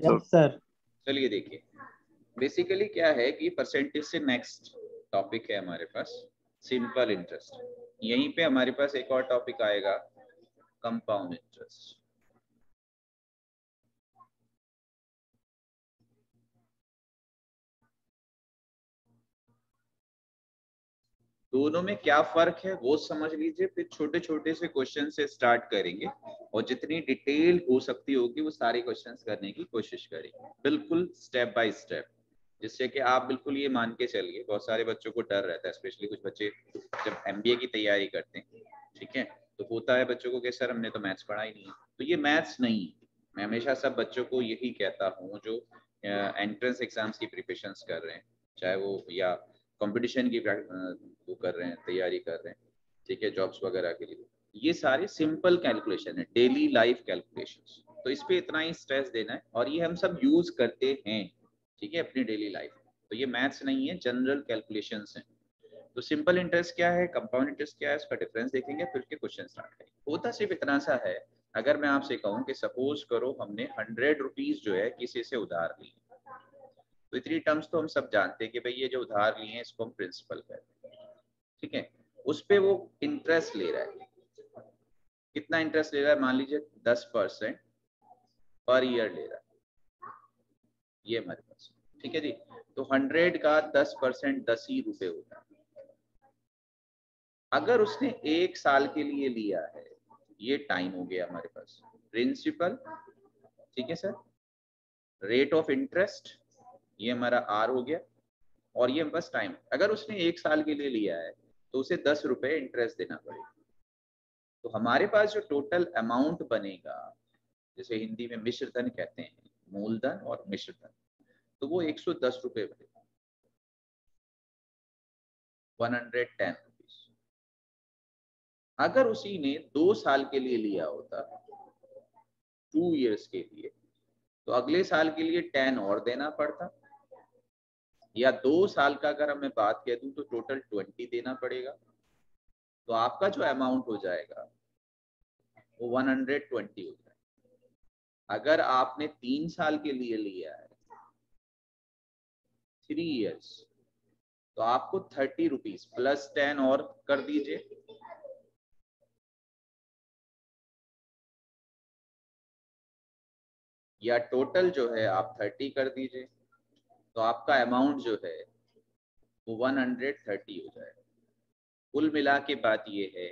Sir चलिए देखिए। Basically क्या है कि परसेंटेज से नेक्स्ट टॉपिक है हमारे पास सिंपल इंटरेस्ट यहीं पे हमारे पास एक और टॉपिक आएगा कंपाउंड इंटरेस्ट दोनों में क्या फ़र्क है, वो समझ लीजिए, फिर छोटे छोटे से क्वेश्चन से स्टार्ट करेंगे और जितनी डिटेल हो सकती होगी, वो सारे क्वेश्चंस करने की कोशिश करेंगे। बिल्कुल स्टेप बाय स्टेप जिससे कि आप बिल्कुल ये मान के चलिए, बहुत सारे बच्चों को डर रहता है स्पेशली कुछ बच्चे जब एमबीए की तैयारी करते हैं, ठीक है? तो होता है बच्चों को कि सर हमने तो मैथ्स पढ़ा ही नहीं है। तो ये मैथ्स नहीं है। मैं हमेशा सब बच्चों को यही कहता हूँ जो एंट्रेंस एग्ज़ाम्स की प्रिपरेशन कर रहे हैं, चाहे वो या कंपटीशन की वो कर रहे हैं, तैयारी कर रहे हैं, ठीक है जॉब्स वगैरह के लिए। ये सारे सिंपल कैलकुलेशन है डेली लाइफ कैलकुलेशन तो इस पर इतना ही स्ट्रेस देना है और ये हम सब यूज़ करते हैं, ठीक है, अपनी डेली लाइफ तो ये मैथ्स नहीं है जनरल कैलकुलेशन है। तो सिंपल इंटरेस्ट क्या है कंपाउंड इंटरेस्ट क्या है इसका डिफरेंस देखेंगे, फिर के क्वेश्चन स्टार्ट करेंगे। होता सिर्फ़ इतना सा है, अगर मैं आपसे कहूँ कि सपोज़ करो हमने हंड्रेड रुपीज़ जो है किसी से उधार ली तो इतनी टर्म्स तो हम सब जानते हैं कि भाई ये जो उधार लिए हैं, इसको हम प्रिंसिपल कहते हैं। ठीक है? उस पर वो इंटरेस्ट ले रहा है। कितना इंटरेस्ट ले रहा है? मान लीजिए दस परसेंट पर ईयर ले रहा है। ये हमारे पास। ठीक है जी? तो हंड्रेड का दस परसेंट दस ही रुपए होता है। अगर उसने एक साल के लिए लिया है, ये टाइम हो गया हमारे पास। प्रिंसिपल ठीक है सर? रेट ऑफ़ इंटरेस्ट ये हमारा आर हो गया और ये बस टाइम अगर उसने एक साल के लिए लिया है तो उसे दस रुपए इंटरेस्ट देना पड़ेगा। तो हमारे पास जो टोटल अमाउंट बनेगा, जैसे हिंदी में मिश्र धन कहते हैं, मूलधन और मिश्र धन तो वो एक सौ दस रुपए बनेगा। वन हंड्रेड टेन रुपीज़ अगर उसी ने दो साल के लिए लिया होता टू इयर्स के लिए तो अगले साल के लिए टेन और देना पड़ता। या दो साल का अगर मैं बात कह दूँ तो टोटल ट्वेंटी देना पड़ेगा। तो आपका जो अमाउंट हो जाएगा, वो वन हंड्रेड ट्वेंटी हो जाएगा। अगर आपने तीन साल के लिए लिया है थ्री इयर्स तो आपको थर्टी रुपीज़ प्लस टेन और कर दीजिए। या टोटल जो है, आप थर्टी कर दीजिए। तो आपका अमाउंट जो है, वो 130 हो जाएगा। कुल मिला के बात ये है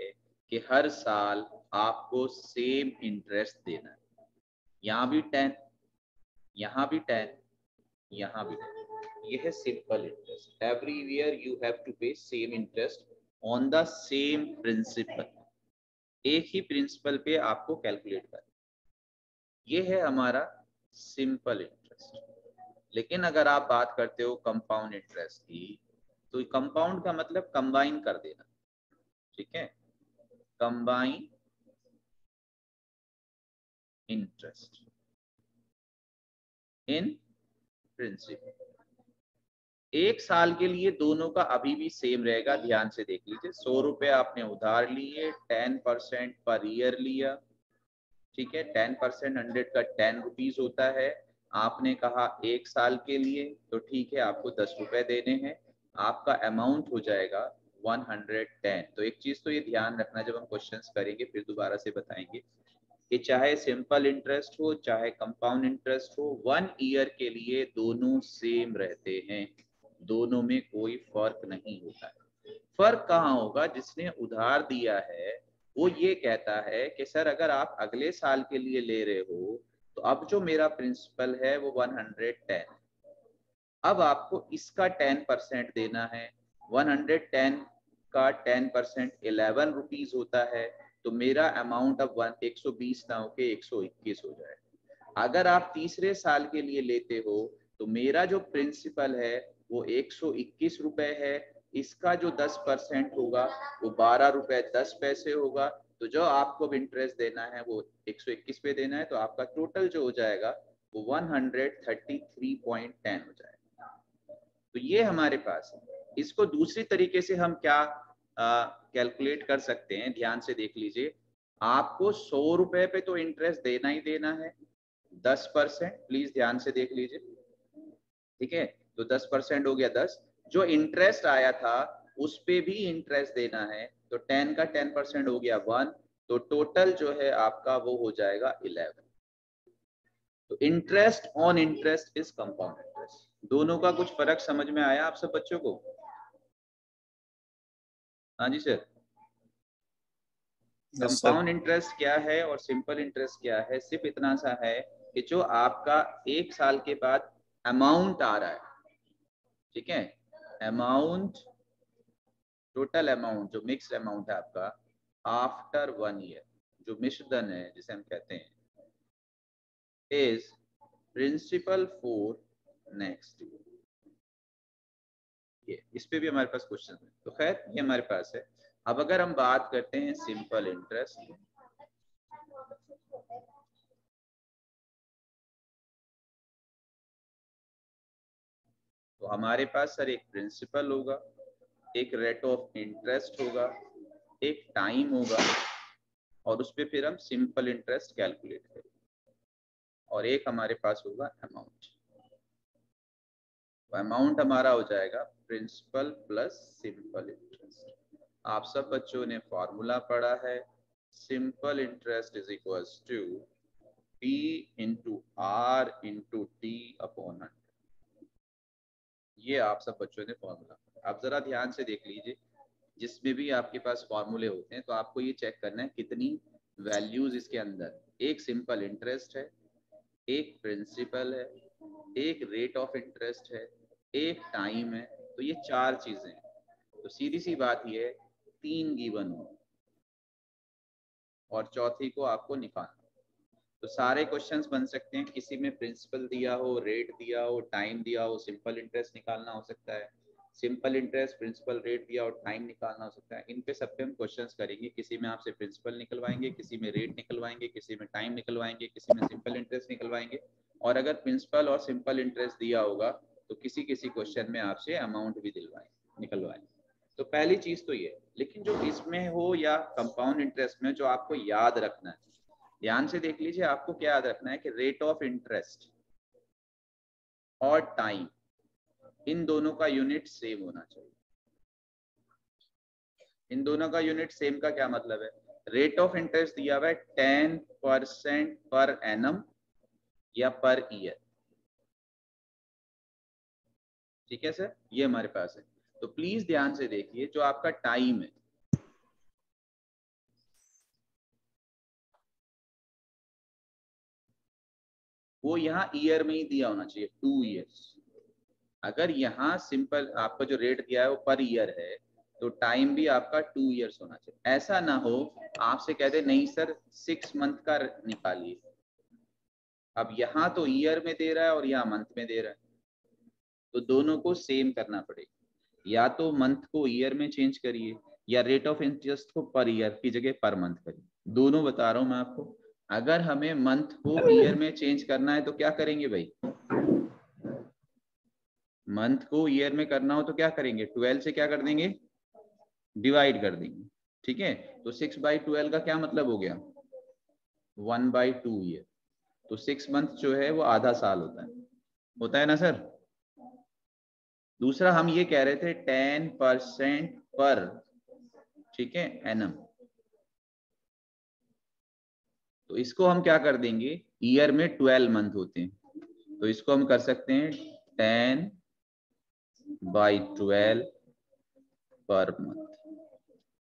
कि हर साल आपको सेम इंटरेस्ट देना है। यहाँ भी टेन यहाँ भी टेन यहाँ भी टेन ये है simple interest every year you have to pay same interest on the same principal एक ही प्रिंसिपल पे आपको कैलकुलेट करना ये है हमारा सिंपल इंटरेस्ट लेकिन अगर आप बात करते हो कंपाउंड इंटरेस्ट की तो कंपाउंड का मतलब कंबाइन कर देना। ठीक है? कंबाइन इंटरेस्ट इन प्रिंसिपल एक साल के लिए दोनों का अभी भी सेम रहेगा, ध्यान से देख लीजिए। सौ रुपए आपने उधार लिए टेन परसेंट पर ईयर लिया। ठीक है? टेन परसेंट हंड्रेड का टेन रुपीज़ होता है। आपने कहा एक साल के लिए तो ठीक है, आपको दस रुपए देने हैं। आपका अमाउंट हो जाएगा 110 तो एक चीज़ तो ये ध्यान रखना, जब हम क्वेश्चंस करेंगे, फिर दोबारा से बताएँगे कि चाहे सिंपल इंटरेस्ट हो, चाहे कंपाउंड इंटरेस्ट हो वन ईयर के लिए दोनों सेम रहते हैं। दोनों में कोई फ़र्क नहीं होता। है फ़र्क कहाँ होगा? जिसने उधार दिया है, वो ये कहता है कि, सर, अगर आप अगले साल के लिए ले रहे हो तो अब जो मेरा प्रिंसिपल है वो 110 अब आपको इसका 10 परसेंट देना है। 110 का 10 परसेंट इलेवन रुपीज़ होता है तो मेरा अमाउंट अब वन एक सौ बीस ना होके एक सौ इक्कीस हो जाए। अगर आप तीसरे साल के लिए लेते हो तो मेरा जो प्रिंसिपल है वो एक सौ इक्कीस रुपए है। इसका जो दस परसेंट होगा, वो बारह रुपए दस पैसे होगा। तो जो आपको इंटरेस्ट देना है, वो 121 पे देना है तो आपका टोटल जो हो जाएगा, वो 133.10 हो जाएगा। तो ये हमारे पास है। इसको दूसरी तरीके से हम क्या कैलकुलेट कर सकते हैं? ध्यान से देख लीजिए। आपको सौ रुपए पे तो इंटरेस्ट देना ही देना है। दस परसेंट प्लीज़ ध्यान से देख लीजिए। ठीक है? तो दस परसेंट हो गया दस। जो इंटरेस्ट आया था, उस पे भी इंटरेस्ट देना है। तो टेन का टेन परसेंट हो गया वन तो टोटल जो है आपका वो हो जाएगा इलेवन तो interest on interest is compound interest दोनों का कुछ फ़र्क समझ में आया आप सब बच्चों को? हाँ जी सर कंपाउंड इंटरेस्ट क्या है और सिंपल इंटरेस्ट क्या है? सिर्फ़ इतना सा है कि जो आपका एक साल के बाद अमाउंट आ रहा है। ठीक है? अमाउंट टोटल अमाउंट जो मिक्स अमाउंट है आपका आफ्टर वन ईयर जो मिश्रधन है, जिसे हम कहते हैं इज़ प्रिंसिपल फॉर नेक्स्ट ये, इस पे भी हमारे पास क्वेश्चन है। तो खैर, ये हमारे पास है। अब अगर हम बात करते हैं सिंपल इंटरेस्ट तो हमारे पास सर एक प्रिंसिपल होगा। एक रेट ऑफ़ इंटरेस्ट होगा, एक टाइम होगा, और उस पर फिर हम सिंपल इंटरेस्ट कैलकुलेट करेंगे। और एक हमारे पास होगा अमाउंट तो अमाउंट हमारा हो जाएगा प्रिंसिपल प्लस सिंपल इंटरेस्ट आप सब बच्चों ने फॉर्मूला पढ़ा है। Simple interest is equal to P into R into T upon ये आप सब बच्चों ने फॉर्मूला आप जरा ध्यान से देख लीजिए जिसमें भी आपके पास फॉर्मूले होते हैं तो आपको ये चेक करना है कितनी वैल्यूज़ इसके अंदर। एक सिंपल इंटरेस्ट है, एक प्रिंसिपल है, एक रेट ऑफ़ इंटरेस्ट है, एक टाइम है तो ये चार चीज़ें तो सीधी सी बात ये है, तीन गिवन हो, और चौथी को आपको निकालना तो सारे क्वेश्चंस बन सकते हैं, किसी में प्रिंसिपल दिया हो रेट दिया हो टाइम दिया हो सिंपल इंटरेस्ट निकालना हो सकता है। सिंपल इंटरेस्ट, प्रिंसिपल रेट दिया और टाइम निकालना हो सकता है। इन पे सब पे हम क्वेश्चंस करेंगे, किसी में आपसे प्रिंसिपल निकलवाएँगे, किसी में रेट निकलवाएँगे, किसी में टाइम निकलवाएँगे, किसी में सिंपल इंटरेस्ट निकलवाएँगे। और अगर प्रिंसिपल और सिंपल इंटरेस्ट दिया होगा तो किसी किसी क्वेश्चन में आपसे अमाउंट भी दिलवाएँगे निकलवाएँगे तो पहली चीज़ तो ये, लेकिन जो इसमें हो या कंपाउंड इंटरेस्ट में जो आपको याद रखना है, ध्यान से देख लीजिए, आपको क्या याद रखना है कि रेट ऑफ़ इंटरेस्ट और टाइम इन दोनों का यूनिट सेम होना चाहिए। इन दोनों का यूनिट सेम का क्या मतलब है? रेट ऑफ़ इंटरेस्ट दिया हुआ है टेन परसेंट पर एनम या पर ईयर ठीक है सर? ये हमारे पास है। तो प्लीज़ ध्यान से देखिए जो आपका टाइम है। वो यहाँ ईयर में ही दिया होना चाहिए टू ईयर्स अगर यहाँ सिंपल आपका जो रेट दिया है वो पर ईयर है तो टाइम भी आपका टू ईयर्स होना चाहिए। ऐसा ना हो, आपसे कहते नहीं सर सिक्स मंथ का निकालिए। अब यहाँ तो ईयर में दे रहा है और यहाँ मंथ में दे रहा है। तो दोनों को सेम करना पड़ेगा। या तो मंथ को ईयर में चेंज करिए, या रेट ऑफ़ इंटरेस्ट को पर ईयर की जगह पर मंथ करिए। दोनों बता रहा हूँ मैं आपको। अगर हमें मंथ को ईयर में चेंज करना है तो क्या करेंगे भाई? मंथ को ईयर में करना हो तो क्या करेंगे? ट्वेल्व से क्या कर देंगे? डिवाइड कर देंगे। ठीक है? तो सिक्स बाई ट्वेल्व का क्या मतलब हो गया? One by two year. तो सिक्स मंथ जो है वो आधा साल होता है। होता है ना, सर? दूसरा हम ये कह रहे थे टेन परसेंट पर, ठीक है, एनम। तो इसको हम क्या कर देंगे? ईयर में ट्वेल्व मंथ होते हैं। तो इसको हम कर सकते हैं टेन बाई ट्वेल्व पर मंथ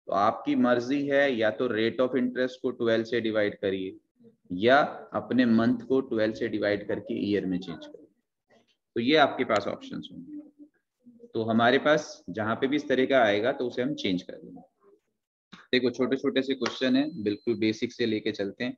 तो आपकी मर्ज़ी है, या तो रेट ऑफ़ इंटरेस्ट को ट्वेल्व से डिवाइड करिए, या अपने मंथ को ट्वेल्व से डिवाइड करके ईयर में चेंज करिए। तो ये आपके पास ऑप्शंस होंगे। तो हमारे पास जहाँ पे भी इस तरह का आएगा तो उसे हम चेंज कर देंगे। देखो छोटे छोटे से क्वेश्चन है, बिल्कुल बेसिक से लेके चलते हैं।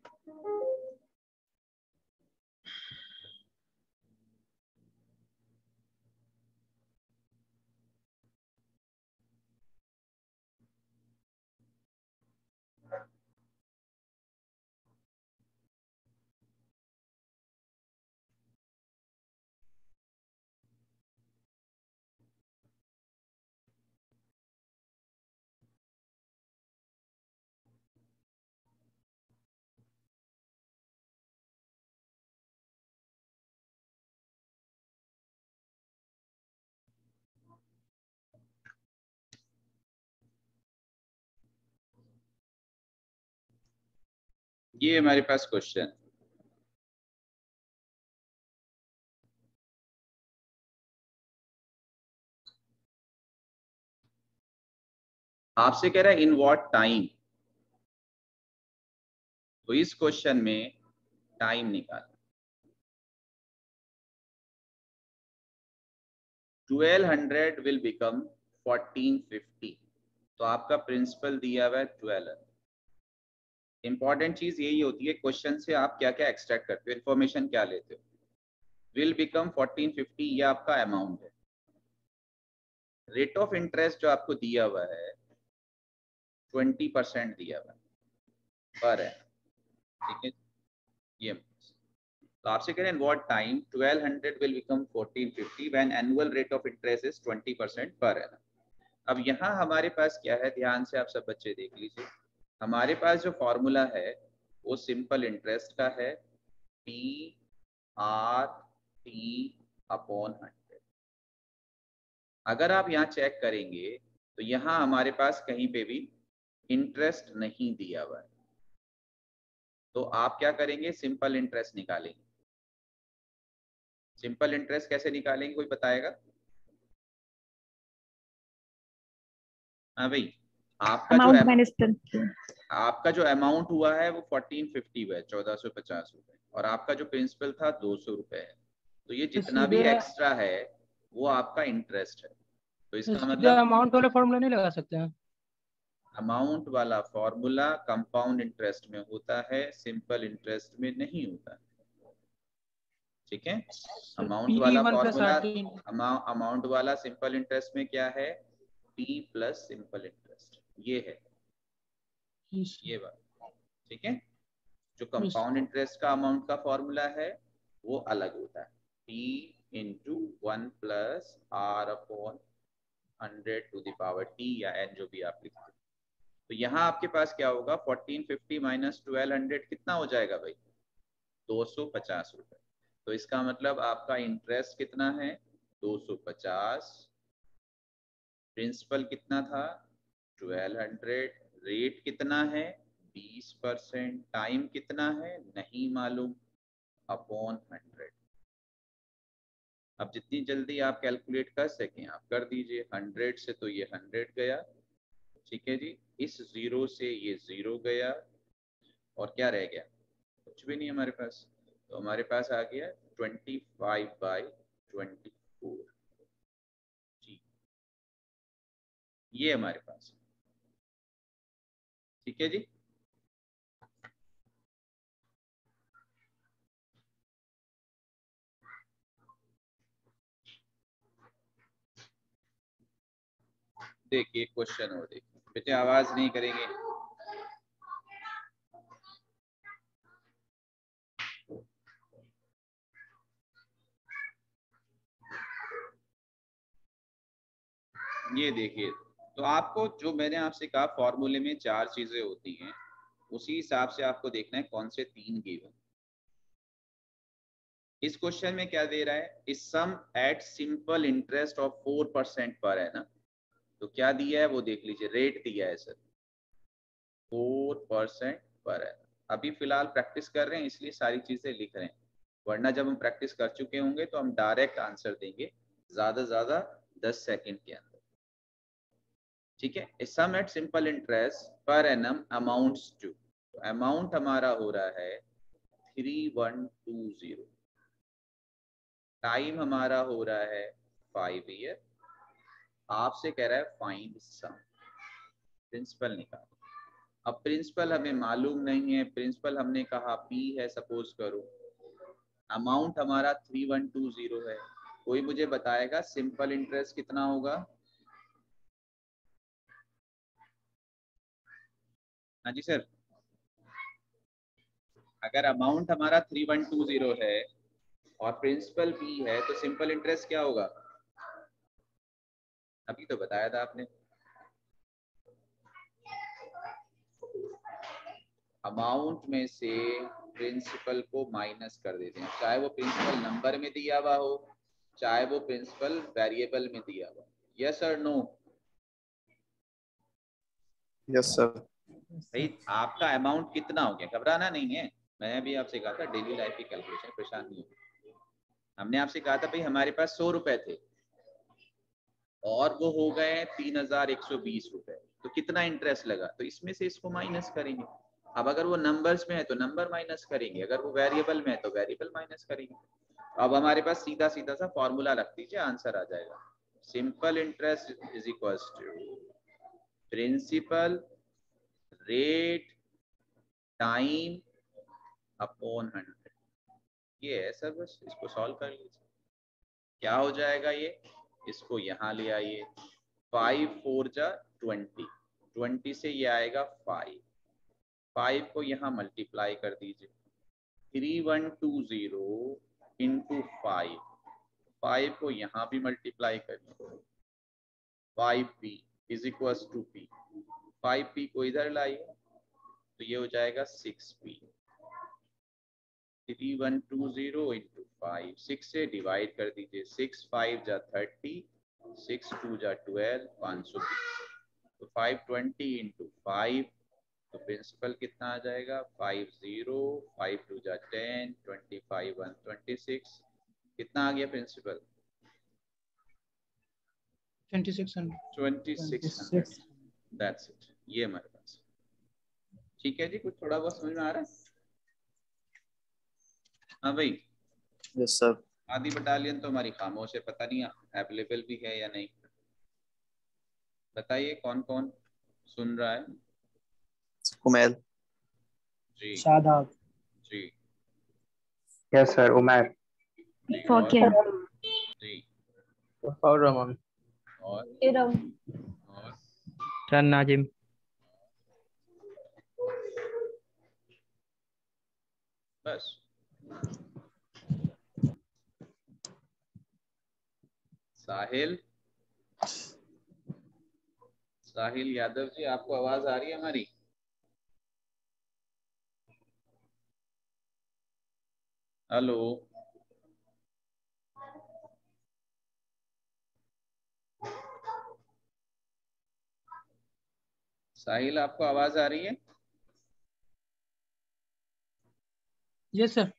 ये हमारे पास क्वेश्चन आपसे कह रहा है इन व्हाट टाइम तो इस क्वेश्चन में टाइम निकाल। 1200 विल बिकम 1450 तो आपका प्रिंसिपल दिया हुआ है 12 इंपॉर्टेंट चीज़ यही होती है क्वेश्चन से आप क्या क्या एक्सट्रैक्ट करते हो इन्फॉर्मेशन क्या लेते हो। विल बिकम 1450 ये आपका अमाउंट है। रेट ऑफ़ इंटरेस्ट जो आपको दिया हुआ है 20 परसेंट दिया हुआ है पर है ठीक है? ये तो आपसे कह रहे हैं what time 1200 will become 1450 when annual rate of interest is 20 percent per annum अब यहाँ हमारे पास क्या है? ध्यान से आप सब बच्चे देख लीजिए। हमारे पास जो फॉर्मूला है, वो सिंपल इंटरेस्ट का है P R T upon hundred अगर आप यहाँ चेक करेंगे तो यहाँ हमारे पास कहीं पे भी इंटरेस्ट नहीं दिया हुआ है। तो आप क्या करेंगे? सिंपल इंटरेस्ट निकालेंगे। सिंपल इंटरेस्ट कैसे निकालेंगे? कोई बताएगा? हाँ भाई। आपका जो आपका जो अमाउंट हुआ है वो फोर्टीन फिफ्टी हुआ है चौदह सौ पचास रुपए। और आपका जो प्रिंसिपल था दो सौ रुपए है। तो ये जितना भी एक्स्ट्रा है वो आपका इंटरेस्ट है। तो इसका मतलब अमाउंट वाला फॉर्मूला नहीं लगा सकते हैं अमाउंट वाला फॉर्मूला कंपाउंड इंटरेस्ट में होता है सिंपल इंटरेस्ट में नहीं होता। ठीक है? अमाउंट वाला फॉर्मूला अमाउंट वाला सिंपल इंटरेस्ट में क्या है? पी प्लस सिंपल इंटरेस्ट ये है। ये बात। ठीक है? जो कंपाउंड इंटरेस्ट का अमाउंट का फॉर्मूला है वो अलग होता है। P into one plus R upon hundred to the power T या एन जो भी आप लिखते तो यहाँ आपके पास क्या होगा? Fourteen fifty minus twelve hundred कितना हो जाएगा भाई? दो सौ पचास रुपए। तो इसका मतलब आपका इंटरेस्ट कितना है? दो सौ पचास। प्रिंसिपल कितना था? ट्वेल्व हंड्रेड रेट कितना है? बीस परसेंट टाइम कितना है? नहीं मालूम। अपॉन हंड्रेड अब जितनी जल्दी आप कैलकुलेट कर सकें, आप कर दीजिए। हंड्रेड से तो ये हंड्रेड गया। ठीक है जी? इस ज़ीरो से ये ज़ीरो गया। और क्या रह गया? कुछ भी नहीं हमारे पास। तो हमारे पास आ गया ट्वेंटी फाइव बाई ट्वेंटी ये हमारे पास ठीक है जी। देखिए क्वेश्चन और देखिए। बेटे आवाज़ नहीं करेंगे। ये देखिए। तो आपको जो मैंने आपसे कहा फॉर्मूले में चार चीज़ें होती हैं, उसी हिसाब से आपको देखना है कौन से तीन गिवन इस क्वेश्चन में क्या दे रहा है? इस sum at simple interest of four percent पर है ना? तो क्या दिया है? वो देख लीजिए रेट दिया है सर फोर परसेंट पर है। अभी फ़िलहाल प्रैक्टिस कर रहे हैं, इसलिए सारी चीज़ें लिख रहे हैं। वरना जब हम प्रैक्टिस कर चुके होंगे तो हम डायरेक्ट आंसर देंगे, ज़्यादा ज़्यादा दस सेकेंड के अंदर। ठीक है? Sum at simple interest per annum amounts to तो अमाउंट हमारा हो रहा है three one two zero time हमारा हो रहा है फाइव ईयर आपसे कह रहा है फाइंड सम प्रिंसिपल निकाल। अब प्रिंसिपल हमें मालूम नहीं है। प्रिंसिपल हमने कहा पी है सपोज़ करो। अमाउंट हमारा थ्री वन टू ज़ीरो है। कोई मुझे बताएगा सिंपल इंटरेस्ट कितना होगा? हाँ जी सर। अगर अमाउंट हमारा थ्री वन टू ज़ीरो है और प्रिंसिपल पी है तो सिंपल इंटरेस्ट क्या होगा? अभी तो बताया था आपने। अमाउंट में से प्रिंसिपल को माइनस कर देते हैं। चाहे वो प्रिंसिपल नंबर में दिया हुआ हो, चाहे वो प्रिंसिपल वेरिएबल में दिया हुआ यस और नो यस सर भाई, आपका अमाउंट कितना हो गया? घबराना नहीं है। मैंने भी आपसे कहा था डेली लाइफ की कैलकुलेशन परेशान नहीं हो हमने आपसे कहा था, भाई, हमारे पास सौ रुपए थे। और वो हो गए तीन हज़ार एक सौ बीस रुपए। तो कितना इंटरेस्ट लगा? तो इसमें से इसको माइनस करेंगे। अब अगर वो नंबर्स में है तो नंबर माइनस करेंगे। अगर वो वेरिएबल में है तो वेरिएबल माइनस करेंगे। अब हमारे पास सीधा सीधा सा फॉर्मूला रख दीजिए आंसर आ जाएगा। Simple interest is equal to principal rate time upon hundred ये है सर बस इसको सॉल्व कर लीजिए। क्या हो जाएगा ये? इसको यहाँ ले आइए। फाइव फोर जा ट्वेंटी ट्वेंटी से ये आएगा फाइव फाइव को यहाँ मल्टीप्लाई कर दीजिए। Three one two zero into five five को यहाँ भी मल्टीप्लाई करिए five P is equal to P five P को इधर लाइए तो ये हो जाएगा six P three one two zero into five six से डिवाइड कर दीजिए सिक्स फाइव जा थर्टी सिक्स टू जा ट्वेल्व पाँच सौ तो फाइव ट्वेंटी इंटू फाइव तो प्रिंसिपल कितना आ जाएगा? फाइव ज़ीरो फाइव टू जा ten twenty five one twenty six कितना आ गया principal twenty six hundred twenty six hundred that's it ये हमारे पास। ठीक है जी कुछ थोड़ा बहुत समझ में आ रहा है? हाँ भाई। यस सर आधी बटालियन तो हमारी खामोश है पता नहीं अवेलेबल भी है या नहीं। बताइए कौन कौन सुन रहा है? कुमैल। जी। शादाब। जी। Yes sir Umar. जी फोकिया जी। और रमन। और इरम और चन नाजिम। बस। साहिल? साहिल यादव जी, आपको आवाज़ आ रही है हमारी? हेलो? साहिल, आपको आवाज़ आ रही है? यस सर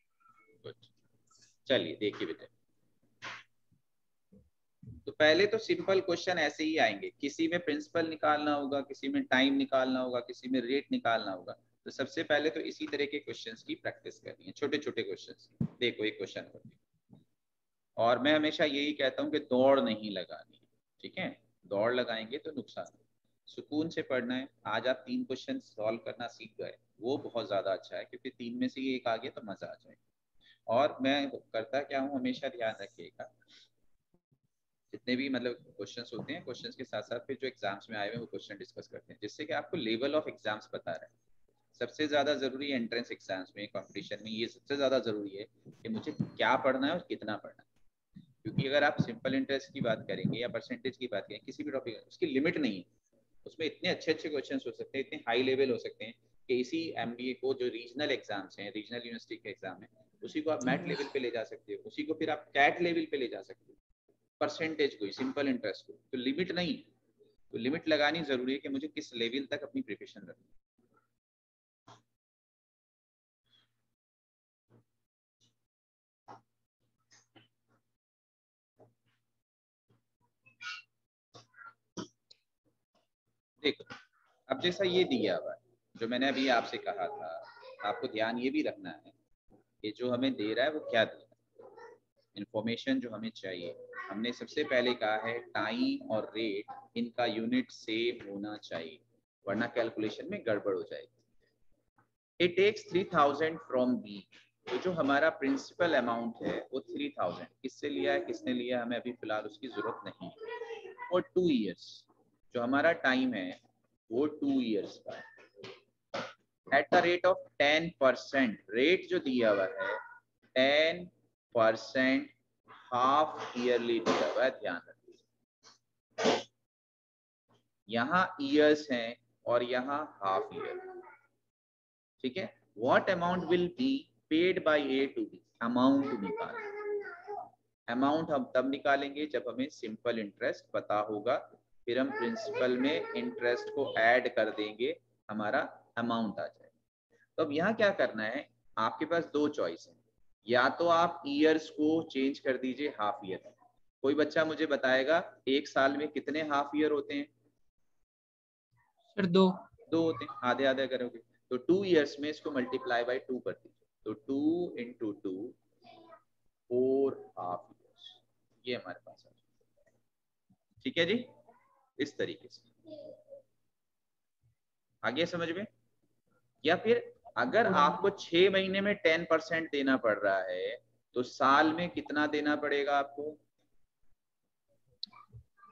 चलिए, देखिए बेटे। तो पहले तो सिंपल क्वेश्चन ऐसे ही आएँगे। किसी में प्रिंसिपल निकालना होगा, किसी में टाइम निकालना होगा, किसी में रेट निकालना होगा। तो सबसे पहले तो इसी तरह के क्वेश्चंस की प्रैक्टिस करनी है। छोटे छोटे क्वेश्चंस देखो, एक क्वेश्चन कर और मैं हमेशा यही कहता हूँ कि दौड़ नहीं लगानी। ठीक है? दौड़ लगाएँगे तो नुकसान सुकून से पढ़ना है, आज आप तीन क्वेश्चन सॉल्व करना सीख गए, वो बहुत ज़्यादा अच्छा है, क्योंकि तीन में से एक आ गया तो मज़ा आ जाएगा। और मैं करता क्या हूँ, हमेशा ध्यान रखिएगा, जितने भी मतलब क्वेश्चंस होते हैं क्वेश्चंस के साथ साथ फिर जो एग्ज़ाम्स में आए हुए वो क्वेश्चन डिस्कस करते हैं, जिससे कि आपको लेवल ऑफ़ एग्ज़ाम्स पता रहे। सबसे ज़्यादा ज़रूरी है एंट्रेंस एग्ज़ाम्स में कंपटीशन में, ये सबसे ज़्यादा ज़रूरी है कि मुझे क्या पढ़ना है और कितना पढ़ना है। क्योंकि अगर आप सिंपल इंटरेस्ट की बात करेंगे या परसेंटेज की बात करेंगे, किसी भी टॉपिक उसकी लिमिट नहीं है। उसमें इतने अच्छे अच्छे क्वेश्चन हो सकते हैं इतने हाई लेवल हो सकते हैं कि इसी एमबीए को जो रीजनल एग्ज़ाम्स हैं रीजनल यूनिवर्सिटी के एग्ज़ाम है उसी को आप मैट लेवल पे ले जा सकते हो उसी को फिर आप कैट लेवल पे ले जा सकते हो। परसेंटेज को सिंपल इंटरेस्ट को तो लिमिट नहीं। है तो लिमिट लगानी ज़रूरी है कि मुझे किस लेवल तक अपनी प्रिपरेशन रखनी देखो, अब जैसा ये दिया हुआ है, जो मैंने अभी आपसे कहा था, आपको ध्यान ये भी रखना है कि जो हमें दे रहा है वो क्या दे रहा है? इंफॉर्मेशन जो हमें चाहिए। हमने सबसे पहले कहा है टाइम और रेट इनका यूनिट सेम होना चाहिए, वरना कैलकुलेशन में गड़बड़ हो जाएगी। It takes three thousand from B तो जो हमारा प्रिंसिपल अमाउंट है, वो थ्री थाउज़ेंड किससे लिया है, किसने लिया हमें अभी फ़िलहाल उसकी ज़रूरत नहीं है। और टू ईयर्स जो हमारा टाइम है, वो टू ईयर्स का at the rate of ten percent rate जो दिया हुआ है टेन परसेंट हाफ़ ईयरली दिया हुआ है, ध्यान रखिए। यहाँ ईयर्स हैं और यहाँ हाफ़ ईयर ठीक है? What amount will be paid by A to B amount निकाल। अमाउंट हम तब निकालेंगे जब हमें सिंपल इंटरेस्ट पता होगा फिर हम प्रिंसिपल में इंटरेस्ट को ऐड कर देंगे हमारा अमाउंट आ जाएगा। तो अब यहाँ क्या करना है? आपके पास दो चॉइस है। या तो आप ईयर्स को चेंज कर दीजिए हाफ़ ईयर कोई बच्चा मुझे बताएगा एक साल में कितने हाफ़ ईयर होते हैं? सर दो। दो होते हैं आधे आधे करोगे। तो टू ईयर्स में इसको मल्टीप्लाई बाय टू कर दीजिए। तो two into two four half years ये हमारे पास है ठीक है जी? इस तरीके से। आगे समझ में? या फिर अगर आपको छह महीने में टेन परसेंट देना पड़ रहा है तो साल में कितना देना पड़ेगा आपको?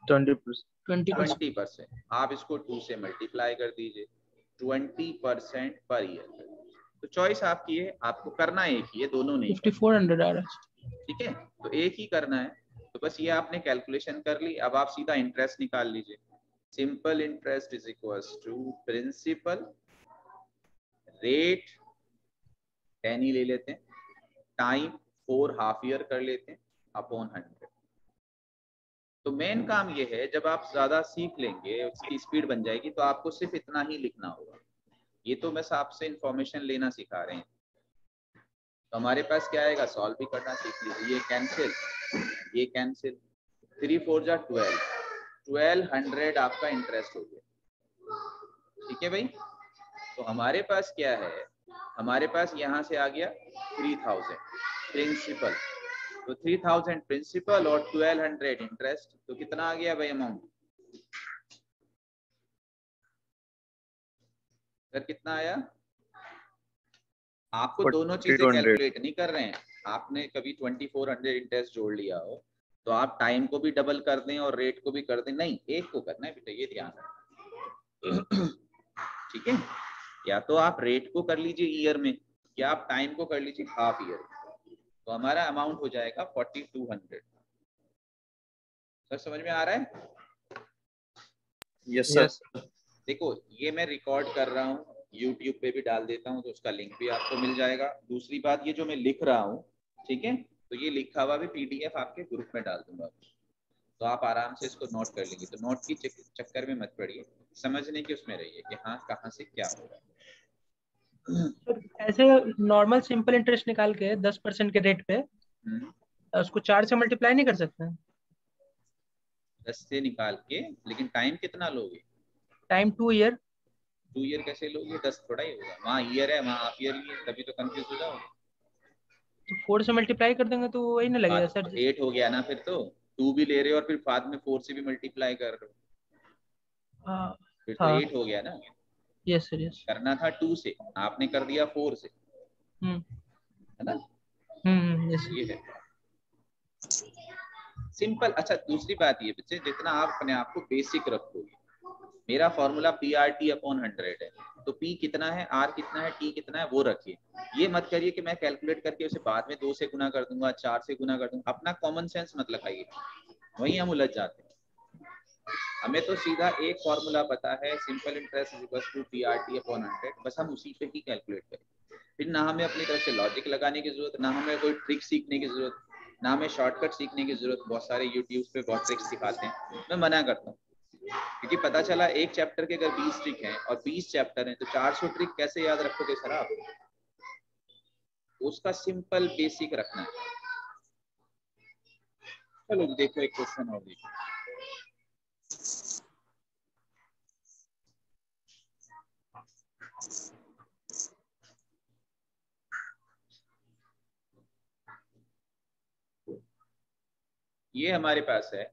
ट्वेंटी परसेंट आप इसको टू से मल्टीप्लाई कर दीजिए। ट्वेंटी परसेंट पर ईयर तो चॉइस आपकी है आपको करना एक ही है दोनों नहीं फिफ्टी फोर हंड्रेड आ रहा है। ठीक है? तो एक ही करना है। तो बस ये आपने कैलकुलेशन कर ली। अब आप सीधा इंटरेस्ट निकाल लीजिए। Simple interest is equal to principal rate ten ही ले लेते हैं। टाइम फोर हाफ़ ईयर कर लेते हैं अपॉन हंड्रेड तो मेन काम ये है, जब आप ज़्यादा सीख लेंगे, उसकी स्पीड बन जाएगी तो आपको सिर्फ़ इतना ही लिखना होगा। ये तो बस आपसे इंफॉर्मेशन लेना सिखा रहे हैं। तो हमारे पास क्या आएगा? सॉल्व भी करना सीख लीजिए। ये कैंसिल ये कैंसिल थ्री फोर जा ट्वेल्व ट्वेल्व हंड्रेड आपका इंटरेस्ट हो गया. ठीक है भाई? तो हमारे पास क्या है? हमारे पास यहाँ से आ गया थ्री थाउज़ेंड प्रिंसिपल तो थ्री थाउज़ेंड प्रिंसिपल और ट्वेल्व हंड्रेड इंटरेस्ट तो कितना आ गया भाई अमाउंट सर कितना आया? आपको दोनों चीज़ें कैलकुलेट नहीं कर रहे हैं। आपने कभी ट्वेंटी फोर हंड्रेड इंटरेस्ट जोड़ लिया हो तो आप टाइम को भी डबल कर दें और रेट को भी कर दें। नहीं एक को करना है बेटा ये ध्यान ठीक है? या तो आप रेट को कर लीजिए ईयर में या आप टाइम को कर लीजिए हाफ़ ईयर तो हमारा अमाउंट हो जाएगा फोर्टी टू हंड्रेड सर समझ में आ रहा है? यस yes, सर yes, देखो ये मैं रिकॉर्ड कर रहा हूँ यूट्यूब पे भी डाल देता हूँ तो उसका लिंक भी आपको मिल जाएगा। दूसरी बात ये जो मैं लिख रहा हूँ ठीक है? तो ये लिखा हुआ भी पीडीएफ आपके ग्रुप में डाल दूँगा। तो आप आराम से इसको नोट कर लेंगे। तो नोट की चक्कर में मत पड़िए। समझने की उसमें रहिए कि हाँ कहाँ से क्या हो रहा है। ऐसे नॉर्मल सिंपल इंटरेस्ट निकाल के दस परसेंट के रेट पे हम्म, उसको चार से मल्टीप्लाई नहीं कर सकते? दस से निकाल के लेकिन टाइम कितना लोगे? Time two year two year कैसे लोगे? दस थोड़ा ही होगा। वहाँ ईयर है वहाँ हाफ़ ईयर लिए तभी तो कंफ्यूज हो जाओगे। तो फोर से मल्टीप्लाई कर देंगे तो वही ना लगेगा सर एट हो गया ना फिर तो। टू भी ले रहे हो और फिर बाद में फोर से भी मल्टीप्लाई कर रहे हो। हाँ फिर तो हाँ। एट हो गया ना। यस सर यस करना था टू से। आपने कर दिया फोर से। हम्म। है ना? हम्म यस ये है। सिंपल अच्छा दूसरी बात ये बच्चे जितना आप अपने आप को बेसिक रखोगे मेरा formula P R T upon hundred है। तो पी कितना है? आर कितना है? टी कितना है? वो रखिए। ये मत करिए कि मैं कैलकुलेट करके उसे बाद में दो से गुना कर दूँगा, चार से गुना कर दूँगा। अपना कॉमन सेंस मत लगाइए। वहीं हम उलझ जाते हैं। हमें तो सीधा एक फॉर्मूला पता है simple interest is to P R T upon hundred बस हम उसी पे ही कैलकुलेट करें। फिर ना हमें अपनी तरफ़ से लॉजिक लगाने की ज़रूरत, ना हमें कोई ट्रिक सीखने की ज़रूरत, ना हमें शॉर्टकट सीखने की ज़रूरत। बहुत सारे यूट्यूब पे बहुत ट्रिक्स सिखाते हैं। मैं मना करता हूँ। क्योंकि पता चला एक चैप्टर के अगर 20 ट्रिक हैं और 20 चैप्टर हैं तो 400 ट्रिक कैसे याद रखोगे सर आप? उसका सिंपल बेसिक रखना है। चलो देखो एक क्वेश्चन और देखो। ये हमारे पास है।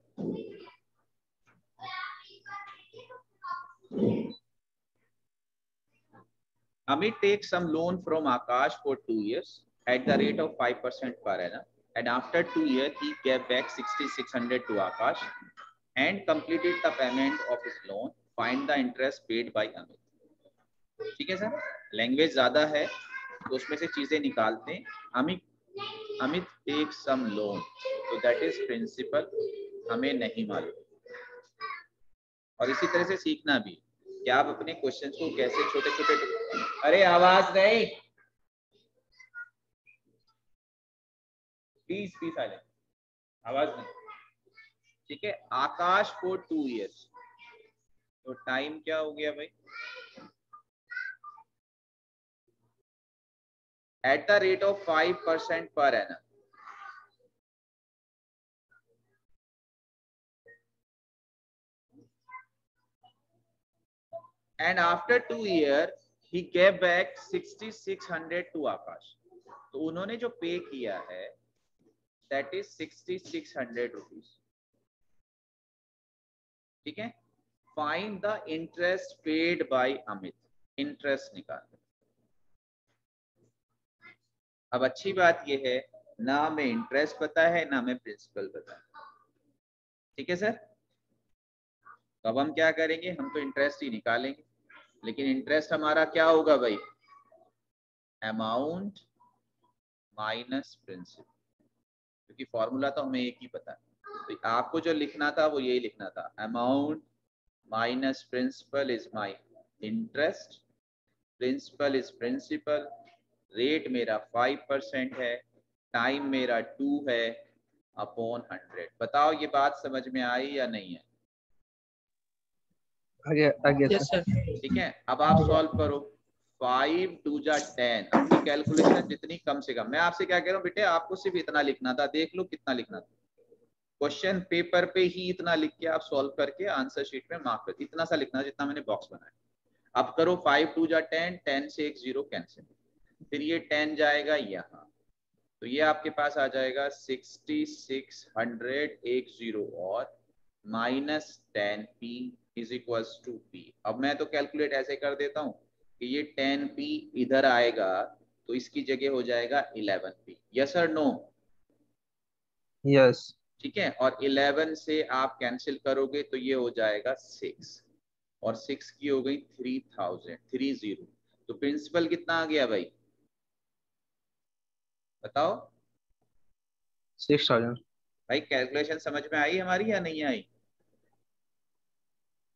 Amit takes some loan from Akash for two years at the rate of 5% per annum. And after two years, he gave back 6600 to Akash and completed the payment of his loan. Find the interest paid by Amit. ठीक है sir language ज़्यादा है तो उसमें से चीज़ें निकालते हैं Amit Amit take some loan तो दैट इज़ प्रिंसिपल हमें नहीं मालूम और इसी तरह से सीखना भी। कि आप अपने क्वेश्चन को कैसे छोटे छोटे अरे, आवाज़ नहीं। प्लीज़ प्लीज़ आ जाए आवाज़ नहीं। ठीक है? आकाश फॉर टू इयर्स तो टाइम क्या हो गया भाई? At the rate of five percent per annum And after two year, he gave back 6600 to Akash. तो उन्होंने जो पे किया है दैट इज़ 6600 रुपीस ठीक है? Find the interest paid by Amit interest निकाल अब अच्छी बात यह है ना हमें इंटरेस्ट पता है ना हमें प्रिंसिपल पता है. ठीक है सर तो अब हम क्या करेंगे? हम तो इंटरेस्ट ही निकालेंगे. लेकिन इंटरेस्ट हमारा क्या होगा भाई? अमाउंट माइनस प्रिंसिपल क्योंकि फॉर्मूला तो हमें एक ही पता है। तो आपको जो लिखना था, वो यही लिखना था। Amount minus principal is my interest principal is principal rate मेरा फाइव परसेंट है। टाइम मेरा टू है। अपॉन हंड्रेड बताओ ये बात समझ में आई या नहीं है ठीक है अब आप सॉल्व करो। फाइव टू जा टेन अपनी कैलकुलेशन जितनी कम से कम। मैं आपसे क्या कह रहा हूँ बेटे आपको सिर्फ़ इतना लिखना था। देख लो कितना लिखना था। क्वेश्चन पेपर पे ही इतना लिख के आप सॉल्व करके आंसर शीट में मार्क कर। इतना सा लिखना जितना मैंने बॉक्स बनाया। अब करो फाइव टू जा टेन टेन से एक ज़ीरो कैंसिल फिर ये टेन जाएगा यहाँ। तो ये आपके पास आ जाएगा सिक्सटी सिक्स हंड्रेड एक ज़ीरो और minus ten P is equal to P अब मैं तो कैलकुलेट ऐसे कर देता हूँ कि ये टेन पी इधर आएगा तो इसकी जगह हो जाएगा इलेवन पी यस और नो यस ठीक है? और इलेवन से आप कैंसिल करोगे तो ये हो जाएगा सिक्स और सिक्स की हो गई थ्री थाउज़ेंड थ्री ज़ीरो तो प्रिंसिपल कितना आ गया भाई? बताओ। सिक्स थाउज़ेंड भाई कैलकुलेशन समझ में आई हमारी या नहीं आई?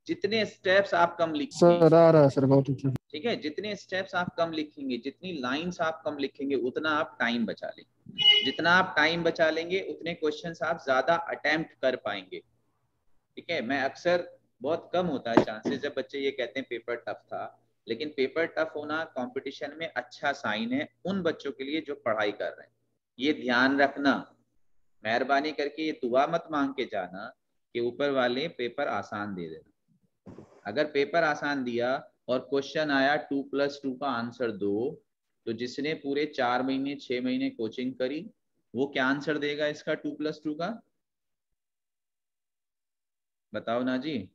जितने स्टेप्स आप कम लिखेंगे। सर आ रहा है सर बहुत अच्छा। ठीक है? जितने स्टेप्स आप कम लिखेंगे जितनी लाइंस आप कम लिखेंगे उतना आप टाइम बचा लेंगे। जितना आप टाइम बचा लेंगे उतने क्वेश्चंस आप ज़्यादा अटेम्प्ट कर पाएँगे। ठीक है? मैं अक्सर बहुत कम होता है चांसेस जब बच्चे ये कहते हैं पेपर टफ था। लेकिन पेपर टफ होना कंपटीशन में अच्छा साइन है उन बच्चों के लिए जो पढ़ाई कर रहे हैं। ये ध्यान रखना। मेहरबानी करके ये दुआ मत मांग के जाना कि ऊपर वाले पेपर आसान दे देना। अगर पेपर आसान दिया और क्वेश्चन आया टू प्लस टू का आंसर दो तो जिसने पूरे चार महीने छह महीने कोचिंग करी वो क्या आंसर देगा इसका टू प्लस टू का? बताओ ना जी